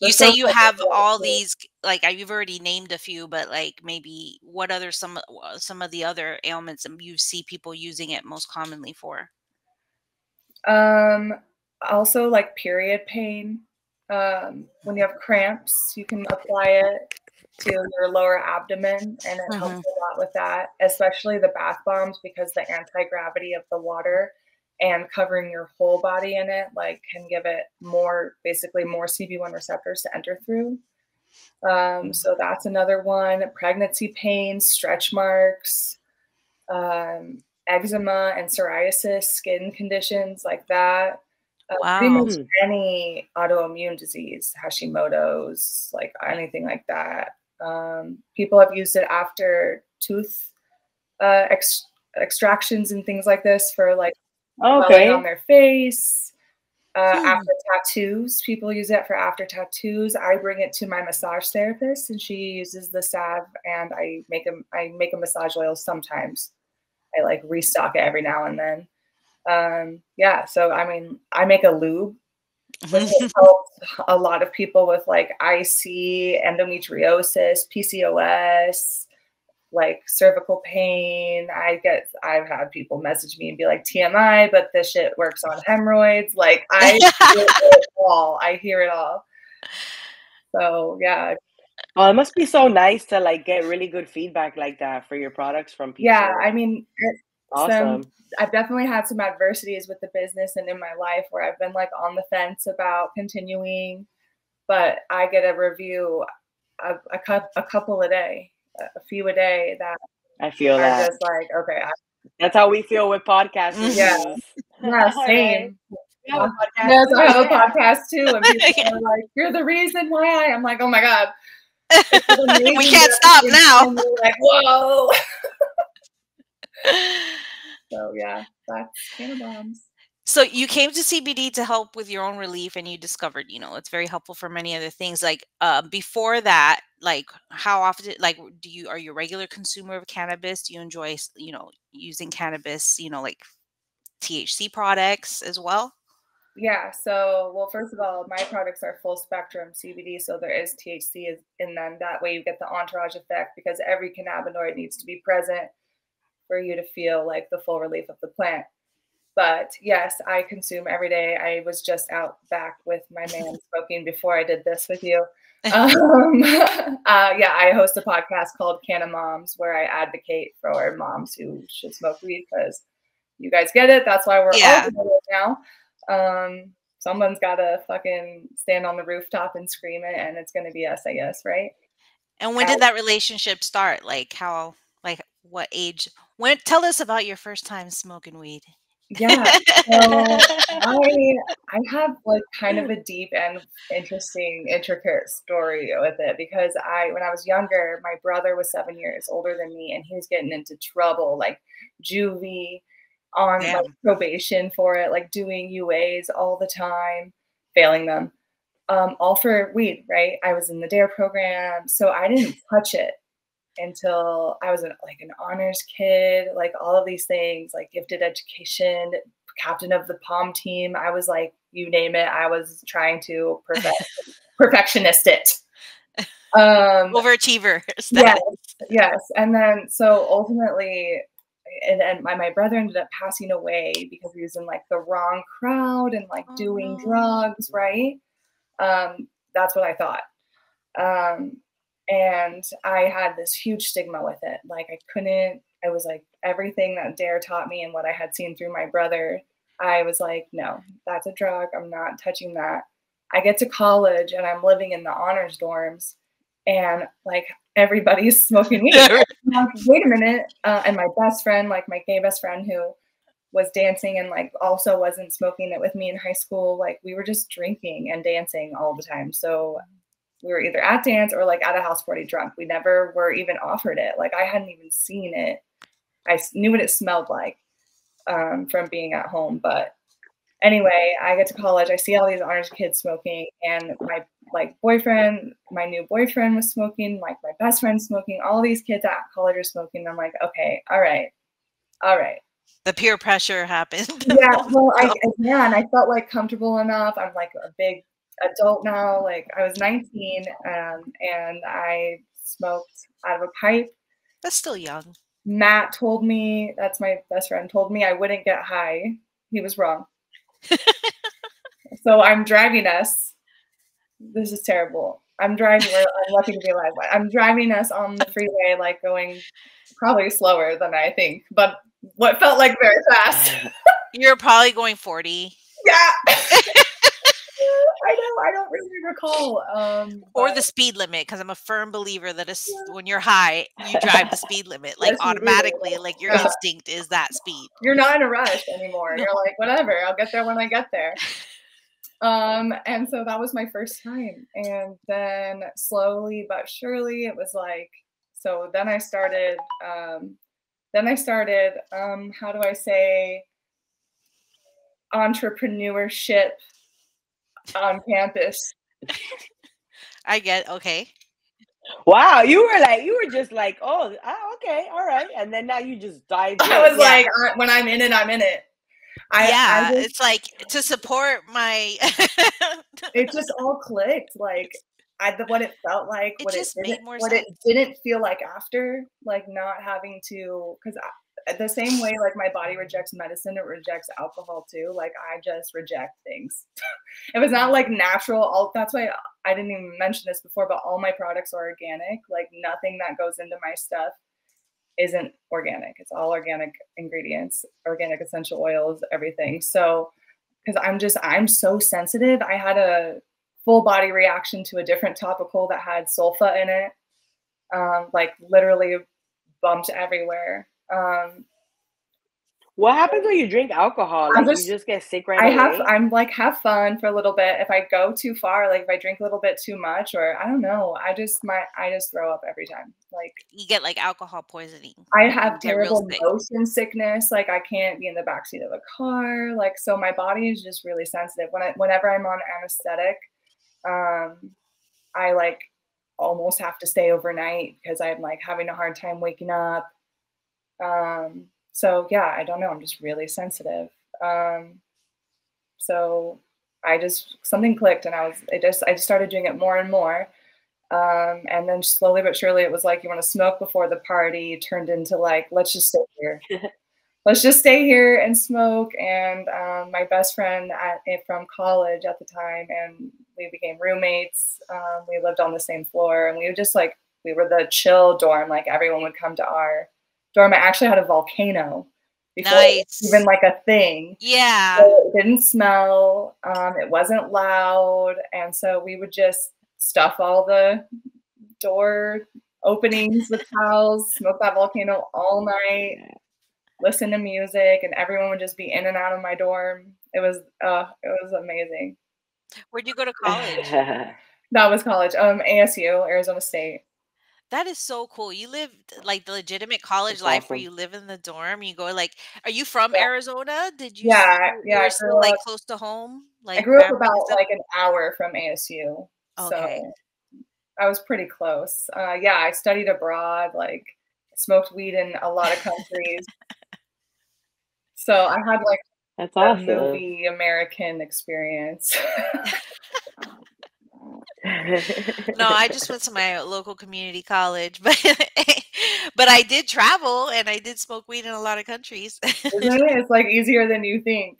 you say you have they all so- these like you've already named a few, but like maybe what other some uh, some of the other ailments that you see people using it most commonly for? Um, also like period pain. Um, when you have cramps, you can apply it to your lower abdomen and it helps Mhm. a lot with that, especially the bath bombs because the anti-gravity of the water and covering your whole body in it like can give it more basically more CB1 receptors to enter through. Um, so that's another one. Pregnancy pain, stretch marks, um, eczema and psoriasis, skin conditions like that. Uh, Pretty much Wow. any autoimmune disease, Hashimoto's, like anything like that. Um, people have used it after tooth uh, ex- extractions and things like this for like Okay. on their face. Uh, Hmm. After tattoos, people use it for after tattoos. I bring it to my massage therapist, and she uses the salve, and I make a I make a massage oil sometimes. I like restock it every now and then. Um, yeah, so I mean, I make a lube, which helped a lot of people with like IC, endometriosis, PCOS, like cervical pain. I get, I've had people message me and be like TMI, but this shit works on hemorrhoids. Like I hear it all. I hear it all. So yeah, Oh, it must be so nice to like get really good feedback like that for your products from people. yeah. I mean, Awesome. some I've definitely had some adversities with the business and in my life where I've been like on the fence about continuing, but I get a review a, a, cou- a couple a day, a few a day that I feel that. just like, okay, I, That's how we feel with um, podcast Yeah. yeah, same. A podcast Yes, I have a podcast too, and people are like, "You're the reason why I." I'm like, "Oh my god, we can't stop now. Like, whoa. so yeah, that's Cannabombz. So you came to CBD to help with your own relief, and you discovered, you know, it's very helpful for many other things. Like uh, before that, like how often, like, do you are you a regular consumer of cannabis? Do you enjoy, you know, using cannabis, you know, like THC products as well? Yeah. So, well, first of all, my products are full spectrum CBD, so there is THC in them. That way, you get the entourage effect because every cannabinoid needs to be present for you to feel like the full relief of the plant. But yes, I consume every day. I was just out back with my man smoking before I did this with you. Um, uh, yeah, I host a podcast called Canna Moms where I advocate for moms who should smoke weed because you guys get it. That's why we're Yeah. all together now. Um, someone's got to fucking stand on the rooftop and scream it, and it's going to be us, I guess, right? And when did that relationship start? Like how, like what age? When? Tell us about your first time smoking weed. Yeah. So I I have like kind of a deep and interesting, intricate story with it because I when I was younger, my brother was seven years older than me and he was getting into trouble, like juvie on like probation for it, like doing UAs all the time, failing them. Um, all for weed, right? I was in the DARE program, so I didn't touch it until I was an, like an honors kid, like all of these things, like gifted education, captain of the pom team. I was like, you name it, I was trying to perfect, perfectionist it. Um, Overachiever. yes, yes. And then so ultimately, and then my, my brother ended up passing away because he was in like the wrong crowd and like doing drugs, right? Um, that's what I thought. Um, and I had this huge stigma with it. Like I couldn't. I was like everything that Dare taught me and what I had seen through my brother. I was like, no, that's a drug. I'm not touching that. I get to college and I'm living in the honors dorms, and like everybody's smoking weed. Like, Wait a minute. Uh, and my best friend, like my gay best friend, who was dancing and like also wasn't smoking it with me in high school. Like we were just drinking and dancing all the time. So we were either at dance or like at a house party drunk. We never were even offered it. Like I hadn't even seen it. I knew what it smelled like um, from being at home. But anyway, I get to college. I see all these honors kids smoking, and my like boyfriend, my new boyfriend was smoking. Like my best friend smoking. All these kids at college are smoking. I'm like, okay, all right, all right. The peer pressure happened. Yeah, well, I, and I felt like comfortable enough. I'm like a big adult now. Like I was 19, um, and I smoked out of a pipe. That's still young. Matt told me, that's my best friend, told me I wouldn't get high. He was wrong. so I'm driving us. This is terrible. I'm driving, I'm lucky to be alive. I'm driving us on the freeway, like going probably slower than I think, but what felt like very fast. You're probably going 40. Yeah. I know. I don't really recall. Um, Or the speed limit, because I'm a firm believer that when you're high, you drive the speed limit. Like automatically, like your Yeah. instinct is that speed. you're not in a rush anymore. You're like, whatever, I'll get there when I get there. Um, and so that was my first time. And then slowly but surely it was like, so then I started, um, then I started, um, how do I say, entrepreneurship on campus. I get okay. Wow, you were like, you were just like, oh, ah, okay, all right, and then now you just dive. I in. was like, I- when I'm in it, I'm in it. I, yeah, I just- it's like to support my. it just all clicked. Like I, the, what it felt like, It what just it made didn't, more what it didn't feel like after, like not having to, because the same way like my body rejects medicine, it rejects alcohol too. Like I just reject things. it was not like natural. All that's why I didn't even mention this before, but all my products are organic. Like nothing that goes into my stuff isn't organic. It's all organic ingredients, organic essential oils, everything. So, because I'm just, I'm so sensitive. I had a full body reaction to a different topical that had sulfa in it, um, like literally bumped everywhere. Um, what happens when you drink alcohol? Like, just- you just get sick right I away. have, I'm like, have fun for a little bit. If I go too far, like if I drink a little bit too much, or I don't know, I just, my, I just throw up every time. Like, you get like alcohol poisoning. I have terrible sick. motion sickness. Like I can't be in the backseat of a car. Like so, my body is just really sensitive. When I, whenever I'm on anesthetic, um, I like almost have to stay overnight because I'm like having a hard time waking up. Um, so yeah, I don't know. I'm just really sensitive. Um, so I just something clicked, and I was it just I just started doing it more and more. Um, and then slowly but surely, it was like you want to smoke before the party turned into like let's just stay here. let's just stay here and smoke. And um, my best friend at, eh, from college at the time, and we became roommates. Um, we lived on the same floor, and we were just like we were the chill dorm. Like everyone would come to our dorm. I actually had a volcano before it was Nice. even like a thing. Yeah. So it didn't smell. Um, it wasn't loud, and so we would just stuff all the door openings with towels, smoke that volcano all night, listen to music, and everyone would just be in and out of my dorm. It was, uh, it was amazing. Where'd you go to college? That was college. Um, ASU, Arizona State. That is so cool. You live like the legitimate college That's life where you live in the dorm. You go like, are you from Arizona? Did you? Yeah, yeah, still like up- close to home. Like I grew up about like an hour from ASU. Okay. So I was pretty close. Uh, yeah, I studied abroad, like smoked weed in a lot of countries. so I had like That's awesome. movie American experience. no, I just went to my local community college, but but I did travel and I did smoke weed in a lot of countries. Isn't it? It's like easier than you think,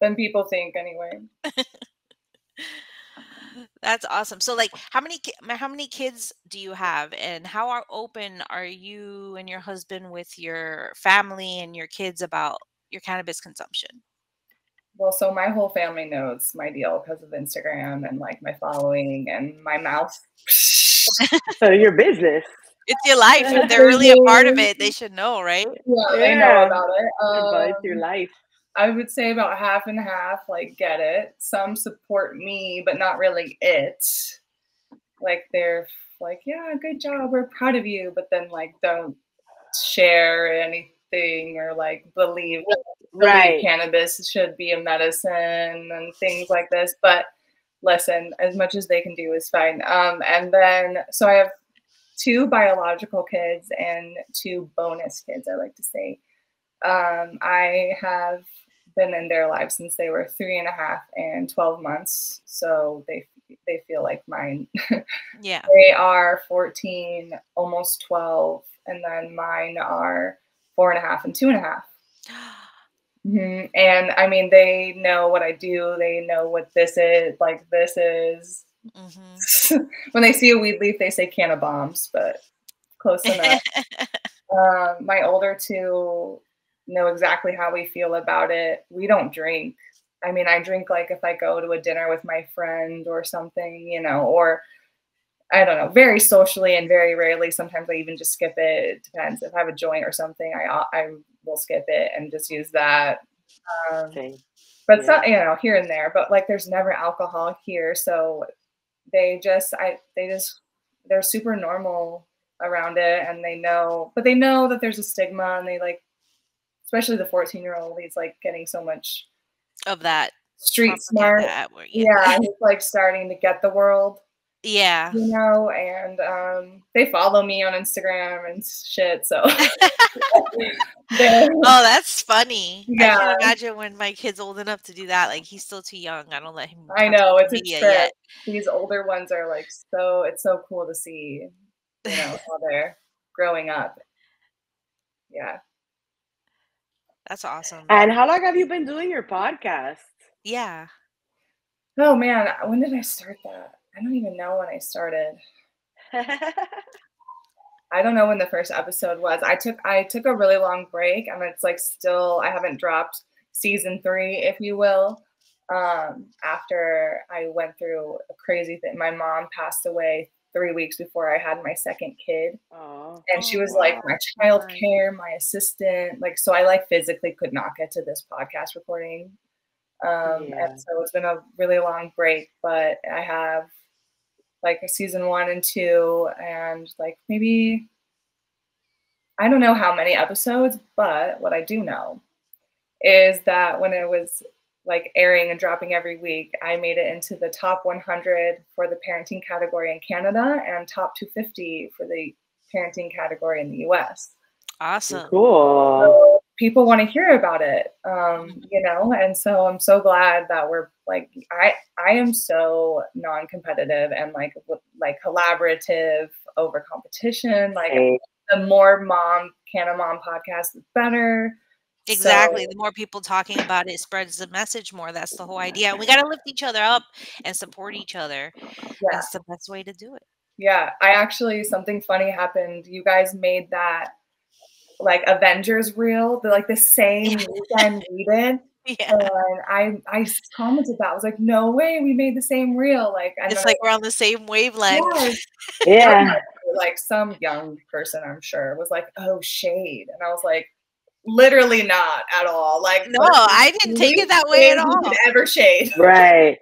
than people think anyway. That's awesome. So, like, how many how many kids do you have, and how are open are you and your husband with your family and your kids about your cannabis consumption? Well, so my whole family knows my deal because of Instagram and like my following and my mouth. so your business. It's your life. If they're really a part of it, they should know, right? Yeah, they know about it. but it's your Um, life. I would say about half and half, like, get it. Some support me, but not really it. Like, they're like, yeah, good job. We're proud of you. But then, like, don't share anything or, like, believe, believe Right. cannabis should be a medicine and things like this. But listen, as much as they can do is fine. Um, and then, so I have two biological kids and two bonus kids, I like to say. Um, I have been in their lives since they were three and a half and 12 months. So they they feel like mine. Yeah. they are 14, almost 12, and then mine are four and a half and two and a half. Mhm. And I mean, they know what I do. They know what this is. Like this is. when they see a weed leaf, they say can of bombs, but close enough. um, my older two know exactly how we feel about it. We don't drink. I mean, I drink like if I go to a dinner with my friend or something, you know, or I don't know, very socially and very rarely. Sometimes I even just skip it. It depends. If I have a joint or something, I I will skip it and just use that. Um, but it's not, you know, here and there. But like, there's never alcohol here, so they just, I, they just, they're super normal around it, and they know, but they know that there's a stigma, and they like, especially the 14 year old, he's like getting so much Of that. street smart. that where- yeah, he's like starting to get the world Yeah. you know, and um, they follow me on Instagram and shit. So, Oh, that's funny. I Yeah. can imagine when my kid's old enough to do that. Like he's still too young. I don't let him. I know it's a media trip. yet. These older ones are like so. It's so cool to see, you know, how they're growing up. Yeah. That's awesome. And how long have you been doing your podcast? Yeah. Oh man, when did I start that? I don't even know when I started. I don't know when the first episode was. I took I took a really long break and it's like still I haven't dropped season 3 if you will. Um after I went through a crazy thing. My mom passed away 3 weeks before I had my second kid. Oh. And she was like my child care, my assistant, like so I like physically could not get to this podcast recording. Um Yeah. and so it's been a really long break, but I have like a season one and two, and like maybe I don't know how many episodes, but what I do know is that when it was like airing and dropping every week, I made it into the top 100 for the parenting category in Canada and top 250 for the parenting category in the US. Awesome. Cool. People want to hear about it, um, you know, and so I'm so glad that we're like I I am so non-competitive and like like collaborative over competition. Like the more mom can a mom podcast, the better. Exactly. So- the more people talking about it spreads the message more. That's the whole idea. We got to lift each other up and support each other. Yeah. That's the best way to do it. Yeah, I actually something funny happened. You guys made that like Avengers reel, the like the same weekend we did. Yeah. And I I commented that. I was like, no way, we made the same reel. Like and It's then like we're on the same wavelength. Yes. Yeah. like some young person, I'm sure, was like, oh shade. And I was like, literally not at all. Like No, but I didn't take it that way at all. could Ever shade. Right.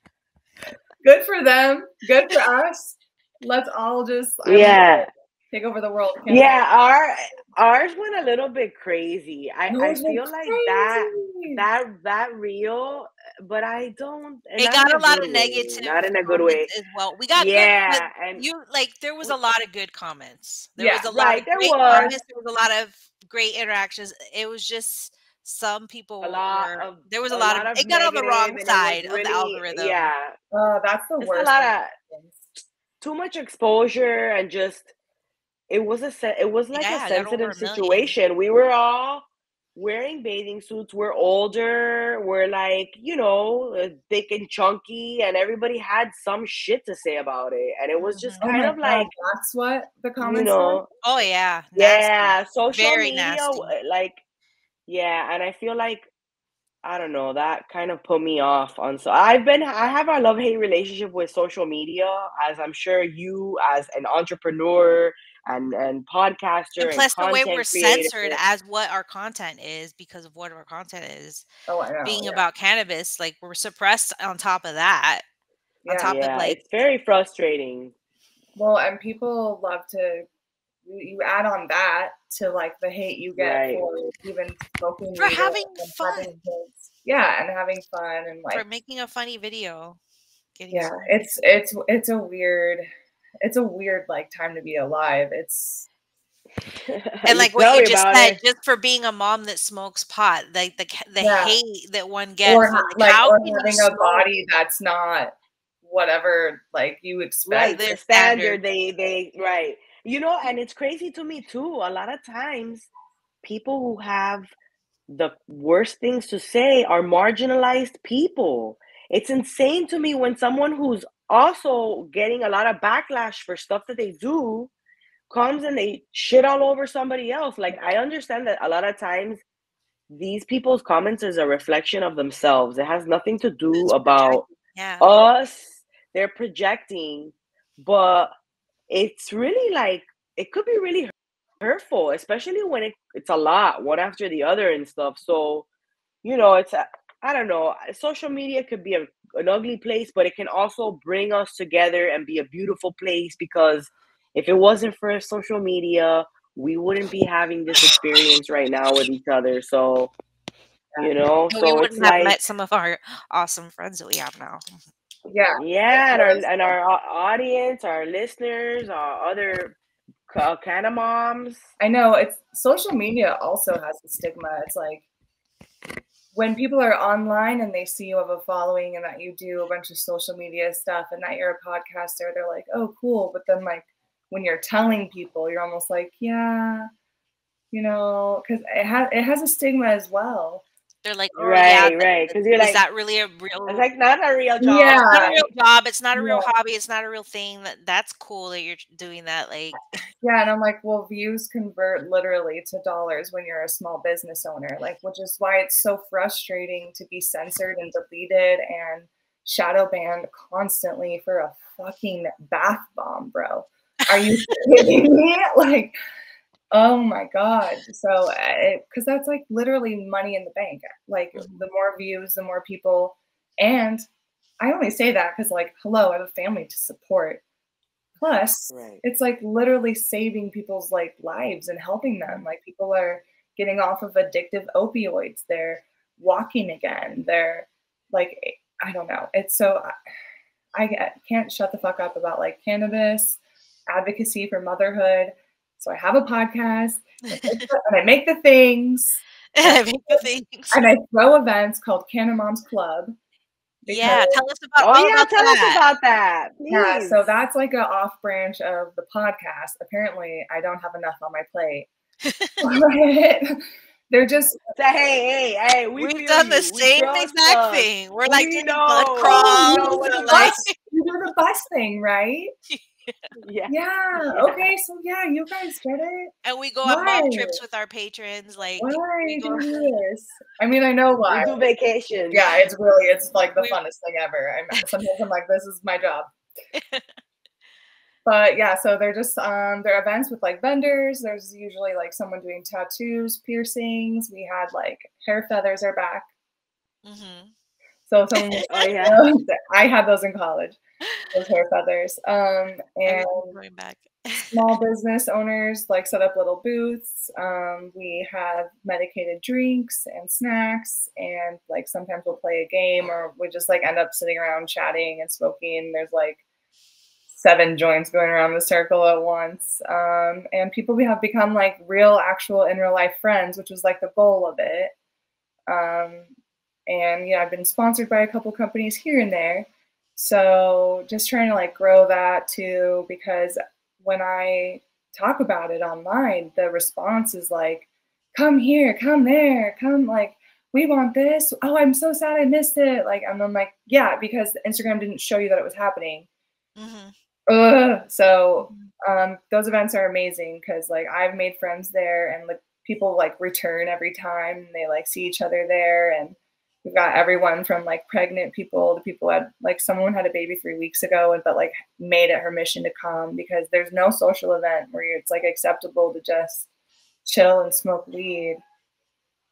Good for them. Good for us. Let's all just I Yeah. know, take over the world. Can't Yeah, our ours went a little bit crazy. I, I Yours went feel like that crazy. that that real, uh, but I don't. It got a lot of negative Not in a good way. as well. We got Yeah, good, and- you like there was a lot of good comments. There Yeah, was a lot right, of there great was. comments. There was a lot of great interactions. It was just some people A lot were, of there was a, lot, of, it got on the wrong and it was side of the algorithm. Yeah, Oh, that's the it's worst. a lot thing. of too much exposure and just it was a se- it was like Yeah, a I got over sensitive a situation. We were all wearing bathing suits. We're older. We're like, you know, uh, thick and chunky, and everybody had some shit to say about it. And it was just Oh kind my of like, that's what the you comments know, Oh yeah. yeah, social Very media, nasty. like, yeah, and I feel like I don't know that kind of put me off on. So I've been, I have a love hate relationship with social media, as I'm sure you, as an entrepreneur and and podcaster, And and plus the way we're creator. censored as what our content is because of what our content is. Oh, I know. Being yeah. about cannabis, like we're suppressed on top of that. On Yeah. top yeah, of like it's very frustrating. Well, and people love to you, you add on that to like the hate you get Right. for even smoking For having fun. having kids. Yeah, and having fun and like for making a funny video. Getting yeah, some- it's it's it's a weird it's a weird like time to be alive. It's and like Tell what you just said, it. just for being a mom that smokes pot, like the the Yeah. hate that one gets. or like, like how or can you having a body that's not whatever like you expect. right their the standard standard. they they right you know and it's crazy to me too a lot of times people who have the worst things to say are marginalized people it's insane to me when someone who's also getting a lot of backlash for stuff that they do comes and they shit all over somebody else. Like i understand that a lot of times these people's comments is a reflection of themselves. It has nothing to do It's about Yeah. us. They're projecting but it's really like it could be really hurtful especially when it, it's a lot one after the other and stuff. So you know it's i don't know social media could be a, an ugly place but it can also bring us together and be a beautiful place because if it wasn't for social media we wouldn't be having this experience right now with each other so you know And we so wouldn't have like met some of our awesome friends that we have now. Yeah. yeah, and our and our audience, our listeners, our other uh, kind of moms. I know it's social media also has a stigma. It's like when people are online and they see you have a following and that you do a bunch of social media stuff and that you're a podcaster, they're like, oh, cool. But then, like, when you're telling people, you're almost like, yeah, you know, because it has it has a stigma as well. They're like, oh, Right, th- right. Because you're is like, that really a real? it's like not a real job. Yeah. It's not a real job. It's not a real Yeah. hobby. It's not a real thing. That that's cool that you're doing that. Like, Yeah, and I'm like, well, views convert literally to dollars when you're a small business owner, like, which is why it's so frustrating to be censored and deleted and shadow banned constantly for a fucking bath bomb, bro. Are you kidding me? Like, oh my god. So, eh, because that's like literally money in the bank. Like, mm. the more views, the more people, and I only say that because, like, hello, I have a family to support. Plus, Right. it's like literally saving people's like lives and helping them. Like people are getting off of addictive opioids. They're walking again. They're like, eh, I don't know. It's so I, I can't shut the fuck up about like cannabis, advocacy for motherhood. So I have a podcast and I make the- and I make the things I make the things. and I throw events called Canna Moms Club. Yeah, tell us about Oh yeah, about tell that. us about that. Yeah, so that's like an off branch of the podcast. Apparently, I don't have enough on my plate. They're just Say, hey, hey, hey, we We've feel done the you. We same exact us. thing. We're like We doing know. blood We crawls. know what like, bus, you do the bus thing, right? Yeah. Yeah. Okay. So yeah, you guys get it. and we go on mom trips with our patrons. Like Why we do go. you do this? I mean, I know why. We do vacations. Yeah, it's really it's like the We- funnest thing ever. I'm sometimes I'm like, this is my job. But yeah, so they're just um they're events with like vendors. There's usually like someone doing tattoos, piercings. We had like hair feathers are back. Mm-hmm. So someone Oh yeah. I had those in college. Those hair feathers. Um and going back. small business owners like set up little booths. Um, we have medicated drinks and snacks, and like sometimes we'll play a game or we just like end up sitting around chatting and smoking. There's like seven joints going around the circle at once, um, and people we have become like real, actual in real life friends, which was like the goal of it. Um, and yeah, I've been sponsored by a couple companies here and there. So just trying to like grow that too, because when I talk about it online, the response is like, come here, come there, come like we want this. Oh, I'm so sad I missed it. Like and I'm like, yeah, because Instagram didn't show you that it was happening. Ugh. So um, those events are amazing because like I've made friends there and like people like return every time they like see each other there and we've got everyone from like pregnant people to people had like someone had a baby three weeks ago and but like made it her mission to come because there's no social event where it's like acceptable to just chill and smoke weed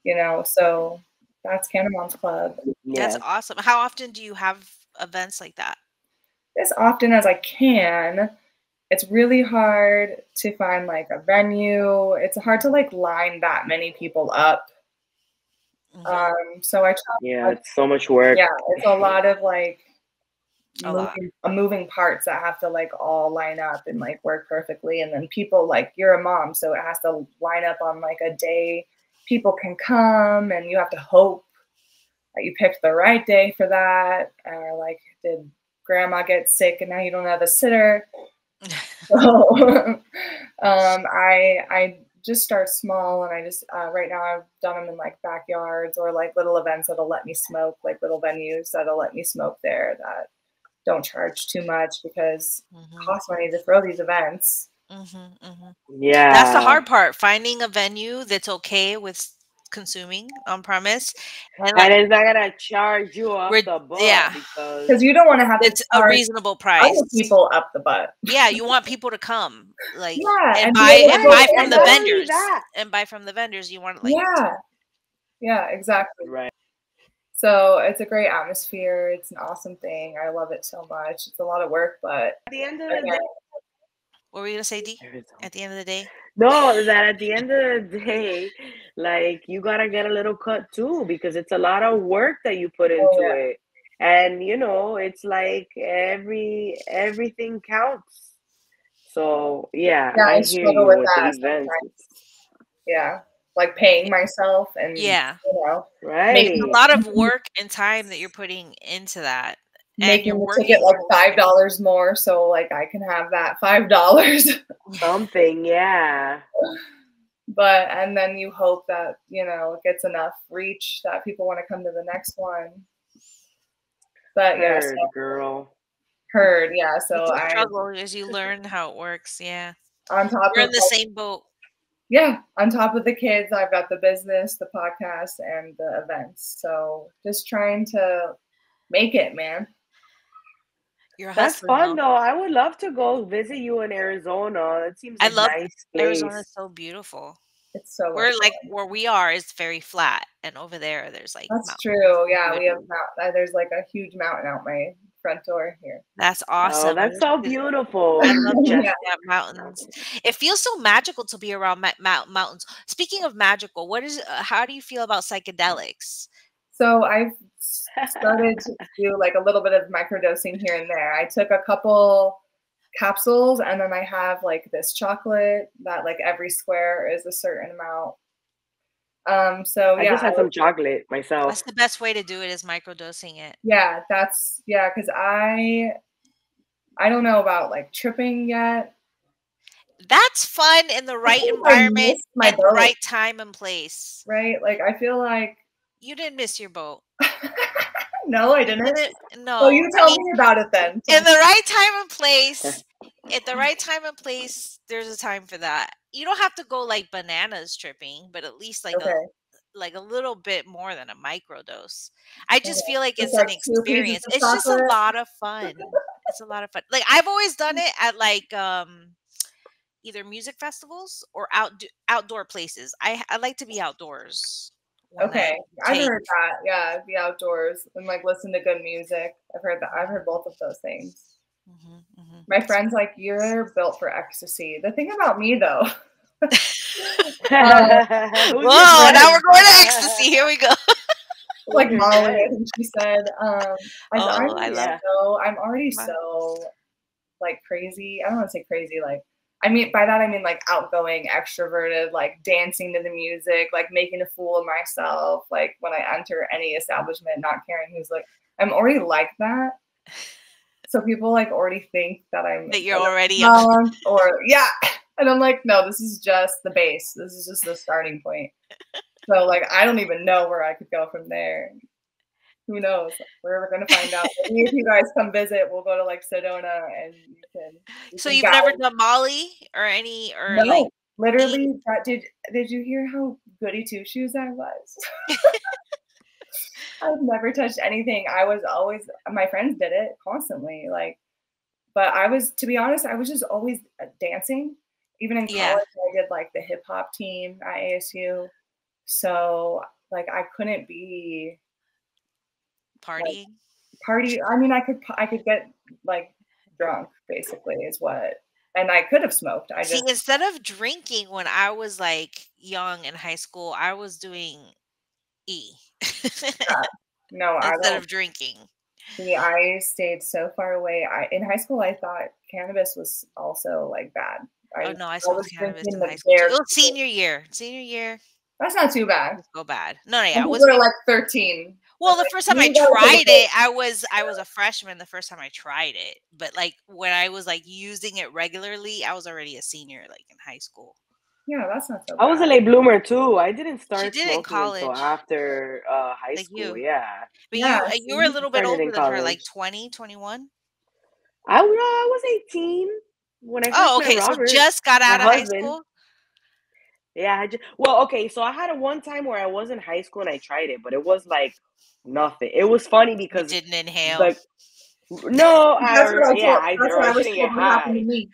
you know so that's Canna Moms Club. That's awesome. How often do you have events like that? as often as I can. It's really hard to find like a venue. It's hard to like line that many people up. Um, so I try. Yeah, it's so much work. Yeah, it's a lot of like A moving, uh, moving parts that have to like all line up and like work perfectly. And then people like you're a mom, so it has to line up on like a day people can come, and you have to hope that you picked the right day for that. Or like, did grandma get sick and now you don't have a sitter? so um, I I just start small and I just uh, right now I've done them in like backyards or like little events that'll let me smoke, like little venues that'll let me smoke there that don't charge too much because it mm-hmm. costs money to throw these events. Mm-hmm, mm-hmm. Yeah. That's the hard part. Finding a venue that's okay with consuming on premise. And, And like, it's not gonna charge you off We're- the butt yeah. because Because you don't want to have it's a reasonable price. people up the butt. Yeah, you want people to come, like, Yeah, and and buy be and buy from and the vendors, and buy from the vendors. You want like, yeah, yeah, exactly. Right. So it's a great atmosphere. It's an awesome thing. I love it so much. It's a lot of work, but at the end of the day, what were you gonna say, D? At the end of the day, no, that at the end of the day, like you gotta get a little cut too because it's a lot of work that you put oh, into Oh, yeah. it, and you know it's like every everything counts. So yeah, yeah, I I hear struggle you with with that the events. Yeah, like paying myself and Yeah. you know, Right. it's a lot of mm-hmm. work and time that you're putting into that, and making you're the ticket like five dollars more, so like I can have that five dollars. Something, yeah. but and then you hope that you know it gets enough reach that people want to come to the next one. But yeah, so- girl. heard, yeah. So it's a I struggle as you learn how it works. Yeah, on top we're of in the like, same boat. yeah, on top of the kids, I've got the business, the podcast, and the events. So just trying to make it, man. That's hustling, fun though. I would love to go visit you in Arizona. That seems I like love nice. Arizona. Is so beautiful. It's so We're like fun. where we are is very flat, and over there, there's like That's mountains. true. Yeah, we have mount- uh, there's like a huge mountain out my front door here. That's Oh, awesome. that's so beautiful. I love Yeah. mountains. It feels so magical to be around ma- mount- mountains. Speaking of magical, what is? Uh, how do you feel about psychedelics? So I've started to do like a little bit of microdosing here and there. I took a couple capsules and then I have like this chocolate that like every square is a certain amount. Um so I yeah, just had some chocolate myself. That's the best way to do it is microdosing it. yeah, that's yeah, because I I don't know about like tripping yet. That's fun in the right environment missed my and the right time and place. Right? Like I feel like You didn't miss your boat. No, I didn't. No. So you I tell mean, me about it then. in the right time and place at the right time and place there's a time for that you don't have to go like bananas tripping but at least like Okay. a like a little bit more than a microdose i just Okay. feel like Just it's an like experience of it's just a lot of fun it's a lot of fun like i've always done it at like um either music festivals or out outdoor places i i like to be outdoors when I Okay, I've take- heard that. Yeah, be outdoors and like listen to good music. I've heard that. I've heard both of those things. Mm-hmm, My friend's like, "You're built for ecstasy." The thing about me, though, Whoa, now we're going to ecstasy. Here we go. like Molly, I think she said, um, I, Oh, I'm I already love- so I'm already My- so like crazy. I don't want to say crazy, like I mean by that I mean like outgoing, extroverted, like dancing to the music, like making a fool of myself, like when I enter any establishment, not caring who's like I'm already like that. So people like already think that I'm That you're already a- or yeah. And I'm like, no, this is just the base. This is just the starting point. So like I don't even know where I could go from there. Who knows? We're gonna find out. Maybe if you guys come visit, we'll go to like Sedona and you can. you So can you've never done Molly or any or no, like literally. That, did did you hear how goody two shoes I was? I've never touched anything. I was always my friends did it constantly, like. But I was, to be honest, I was just always uh, dancing. Even in college, Yeah. I did like the hip hop team at ASU. So like I couldn't be partying? party. I mean, I could I could get like drunk, basically, is what. And I could have smoked. I See, instead of drinking when I was like young in high school, I was doing E no. I instead of drinking. See, I stayed so far away. I in high school, I thought cannabis was also like bad. I, oh no, I smoked cannabis in high school. was oh, senior year. Senior year. That's not too bad. Go bad. No, no, yeah. Yeah, I was like thirteen. Well the first time you I gotta take a tried it, I was I was a freshman the first time I tried it. But like when I was like using it regularly, I was already a senior, like in high school. Yeah, that's not so. I was a bad. late bloomer too. I didn't start did in college. until after uh, high Like school. you. Yeah, But Yeah, you uh, you were a little bit older in than her, like college. 20, 21? I, no, I was eighteen when I Oh, met okay. So just got out of high school? Yeah, I just, well, okay. So I had a one time where I was in high school and I tried it, but it was like nothing. It was funny You because didn't inhale. like no, I what I yeah. I, That's what I I was shouldn't told get high. to me.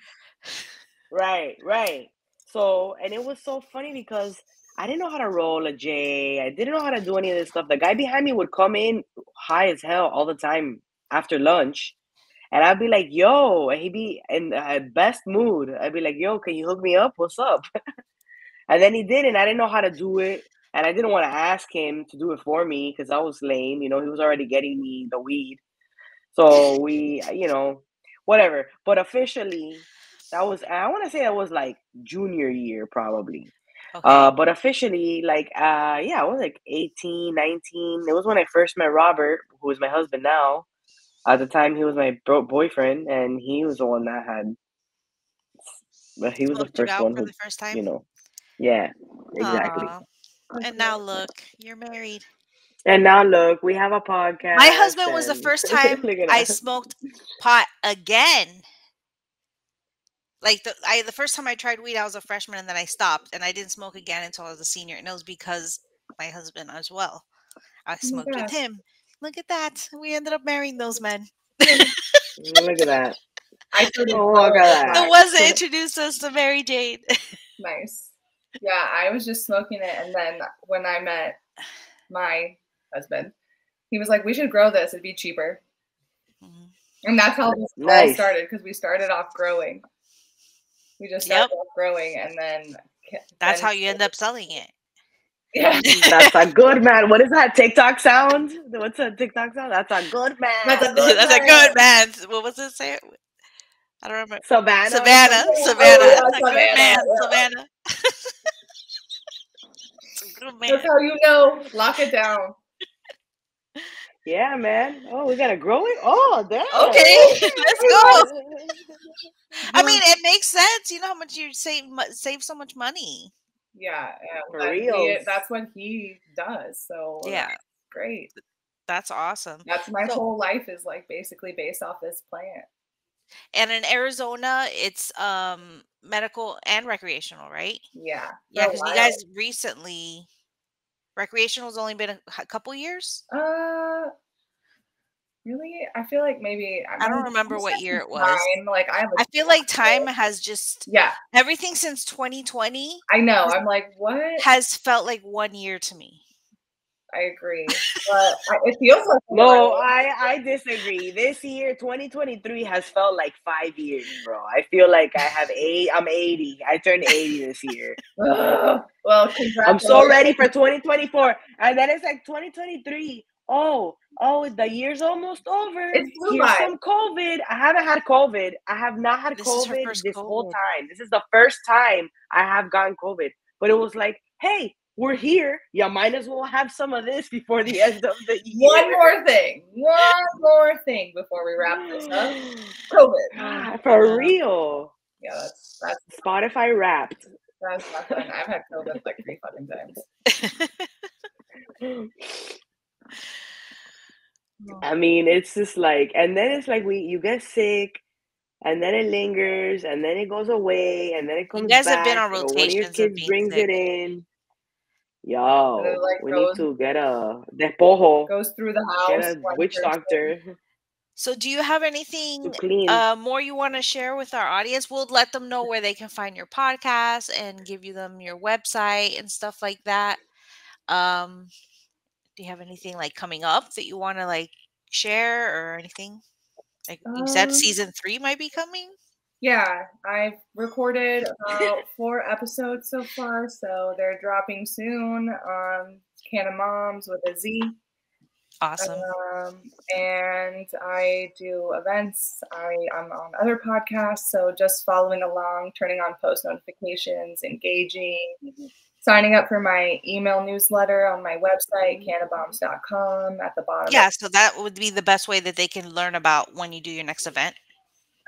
Right, right. So, and it was so funny because I didn't know how to roll a J. I didn't know how to do any of this stuff. The guy behind me would come in high as hell all the time after lunch. And I'd be like, yo, and he'd be in the best mood. I'd be like, yo, can you hook me up? What's up? and then he did, and I didn't know how to do it. And I didn't want to ask him to do it for me because I was lame. You know, he was already getting me the weed. So we, you know, whatever. But officially, that was, I want to say that was like junior year probably. Uh, but officially, like, uh, yeah, I was like 18, 19. It was when I first met Robert, who is my husband now. At the time, he was my bro- boyfriend, and he was the one that had, but he was the first one for who, the first time? you know, yeah, exactly. Aw. And now look, you're married. And now look, we have a podcast. My husband was the first time I smoked pot again. Like the I the first time I tried weed, I was a freshman and then I stopped and I didn't smoke again until I was a senior. And it was because my husband as well. I smoked with him. Look at that. We ended up marrying those men. Look at that. I started Oh, look at that. The ones that introduced us to Mary Jane. Nice. Yeah, I was just smoking it, and then when I met my husband, he was like, "We should grow this. It'd be cheaper." Mm-hmm. And that's how this all started because we started off growing. We just started off growing, and then That's then- how you end up selling it. Yeah. That's a good man. What is that TikTok sound? What's a TikTok sound? That's a good man. That's a good That's a good man. What was it say? I don't remember. Savannah. Savannah. Savannah. Oh, yeah, That's a good Savannah, man. yeah. Savannah. It's a good man. That's how you know. Lock it down. Yeah, man. Oh, we gotta grow it. Oh, damn. Okay, let's go. I mean, it makes sense. You know how much you save save so much money. Yeah, yeah. For that- he- that's what he does. So Yeah. great. That's awesome. That's my So- whole life is like basically based off this plant. And in Arizona, it's um medical and recreational, right? Yeah. Yeah, because you guys recently recreational's only been a couple years. Uh, really? I feel like maybe I don't remember what year it was. time, Like I I feel like time has just Yeah, everything since 2020 I know. I'm like, what? has felt like one year to me. I agree, but I, it feels like No. I I disagree. This year, 2023, has felt like five years, bro. I feel like I have eight. I'm 80. I turned 80 this year. Ugh. well, I'm so ready for 2024, and then it's like 2023. Oh, oh, the year's almost over. It flew Here's by. some COVID. I haven't had COVID. I have not had This is her COVID this whole time. This is the first time I have gotten COVID. But it was like, hey, we're here. You might as well have some of this before the end of the year. One more thing. One more thing before we wrap this up. COVID. Ah, for real. Yeah, that's that's Spotify Wrapped. that's not fun. I've had COVID like three fucking times. I mean, it's just like, and then it's like we you get sick, and then it lingers, and then it goes away, and then it comes guys back. have been on or one of your rotations of kids being brings sick. it in. Yo, like, we goes- need to get a despojo, Goes through the get house. a witch person. doctor. So, do you have anything uh, more you want to share with our audience? We'll let them know where they can find your podcast and give you them your website and stuff like that. Um, do you have anything like coming up that you want to like share or anything? Like you said, Um, season three might be coming. Yeah, I've recorded about four episodes so far, so they're dropping soon on Can of Moms with a Z. Awesome. Um, and I do events. I, I'm on other podcasts, so just following along, turning on post notifications, engaging, mm-hmm. signing up for my email newsletter on my website, mm-hmm. Cannabombz.com at the bottom. Yeah, so that would be the best way that they can learn about when you do your next event.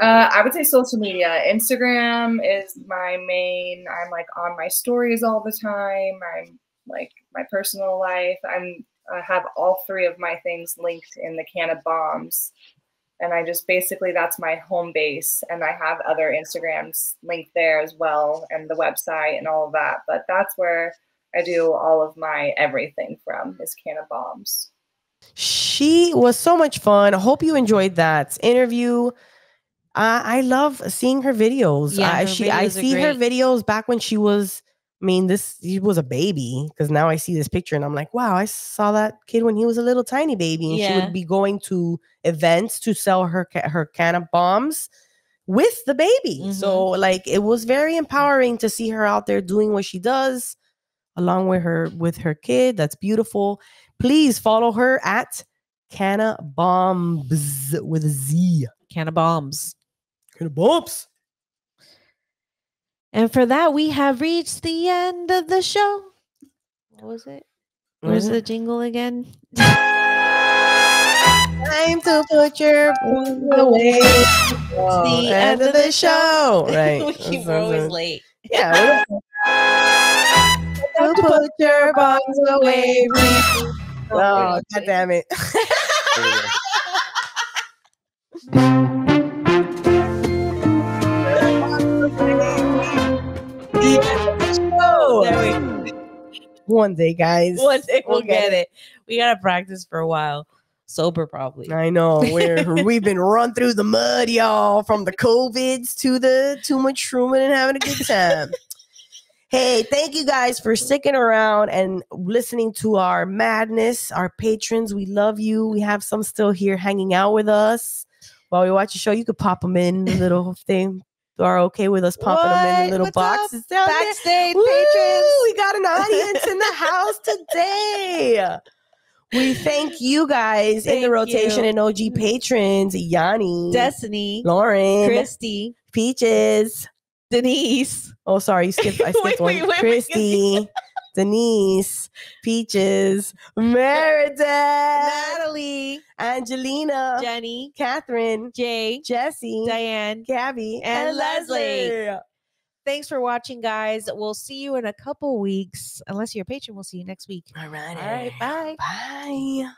Uh, I would say social media. Instagram is my main. I'm like on my stories all the time. I'm like my personal life. I'm I have all three of my things linked in the Cannabombz, and I just basically that's my home base. And I have other Instagrams linked there as well, and the website and all of that. But that's where I do all of my everything from is Cannabombz. She was so much fun. I hope you enjoyed that interview. Uh, I love seeing her videos. Yeah, I, her she, videos are see her videos back when she was. I mean, this he was a baby because now I see this picture and I'm like, wow, I saw that kid when he was a little tiny baby, and she would be going to events to sell her her Cannabombz with the baby. So like, it was very empowering to see her out there doing what she does, along with her with her kid. That's beautiful. Please follow her at Cannabombz with a Z. Cannabombz. Cannabombz. And for that, we have reached the end of the show. What was it? Where's Mhm. the jingle again? Time to put your bones away. Oh, the end of the show. Right. we keep, we're always late. Yeah. we don't- to put your bones away. Oh, God damn it. the show. There we One day, guys. One day we'll get it. We gotta practice for a while. Sober, probably. I know we're we've been run through the mud, y'all, from the covids to the too much shrooming and having a good time. hey, thank you guys for sticking around and listening to our madness. Our patrons, we love you. We have some still here hanging out with us while we watch the show. You could pop them in little thing. Are okay with us popping them in the little What's up, boxes down there? backstage Woo! patrons? We got an audience in the house today. We thank you guys in the rotation you. and OG patrons, Yanni, Destiny, Lauren, Christy, Peaches, Denise. Oh, sorry, you skipped. I skipped Wait, one. wait, wait, Christy, Denise, Peaches, Meredith, Natalie, Angelina, Jenny, Catherine, Jay, Jesse, Diane, Gabby, and Leslie. Leslie. Thanks for watching, guys. We'll see you in a couple weeks. Unless you're a patron, we'll see you next week. All right. All right. Bye. Bye.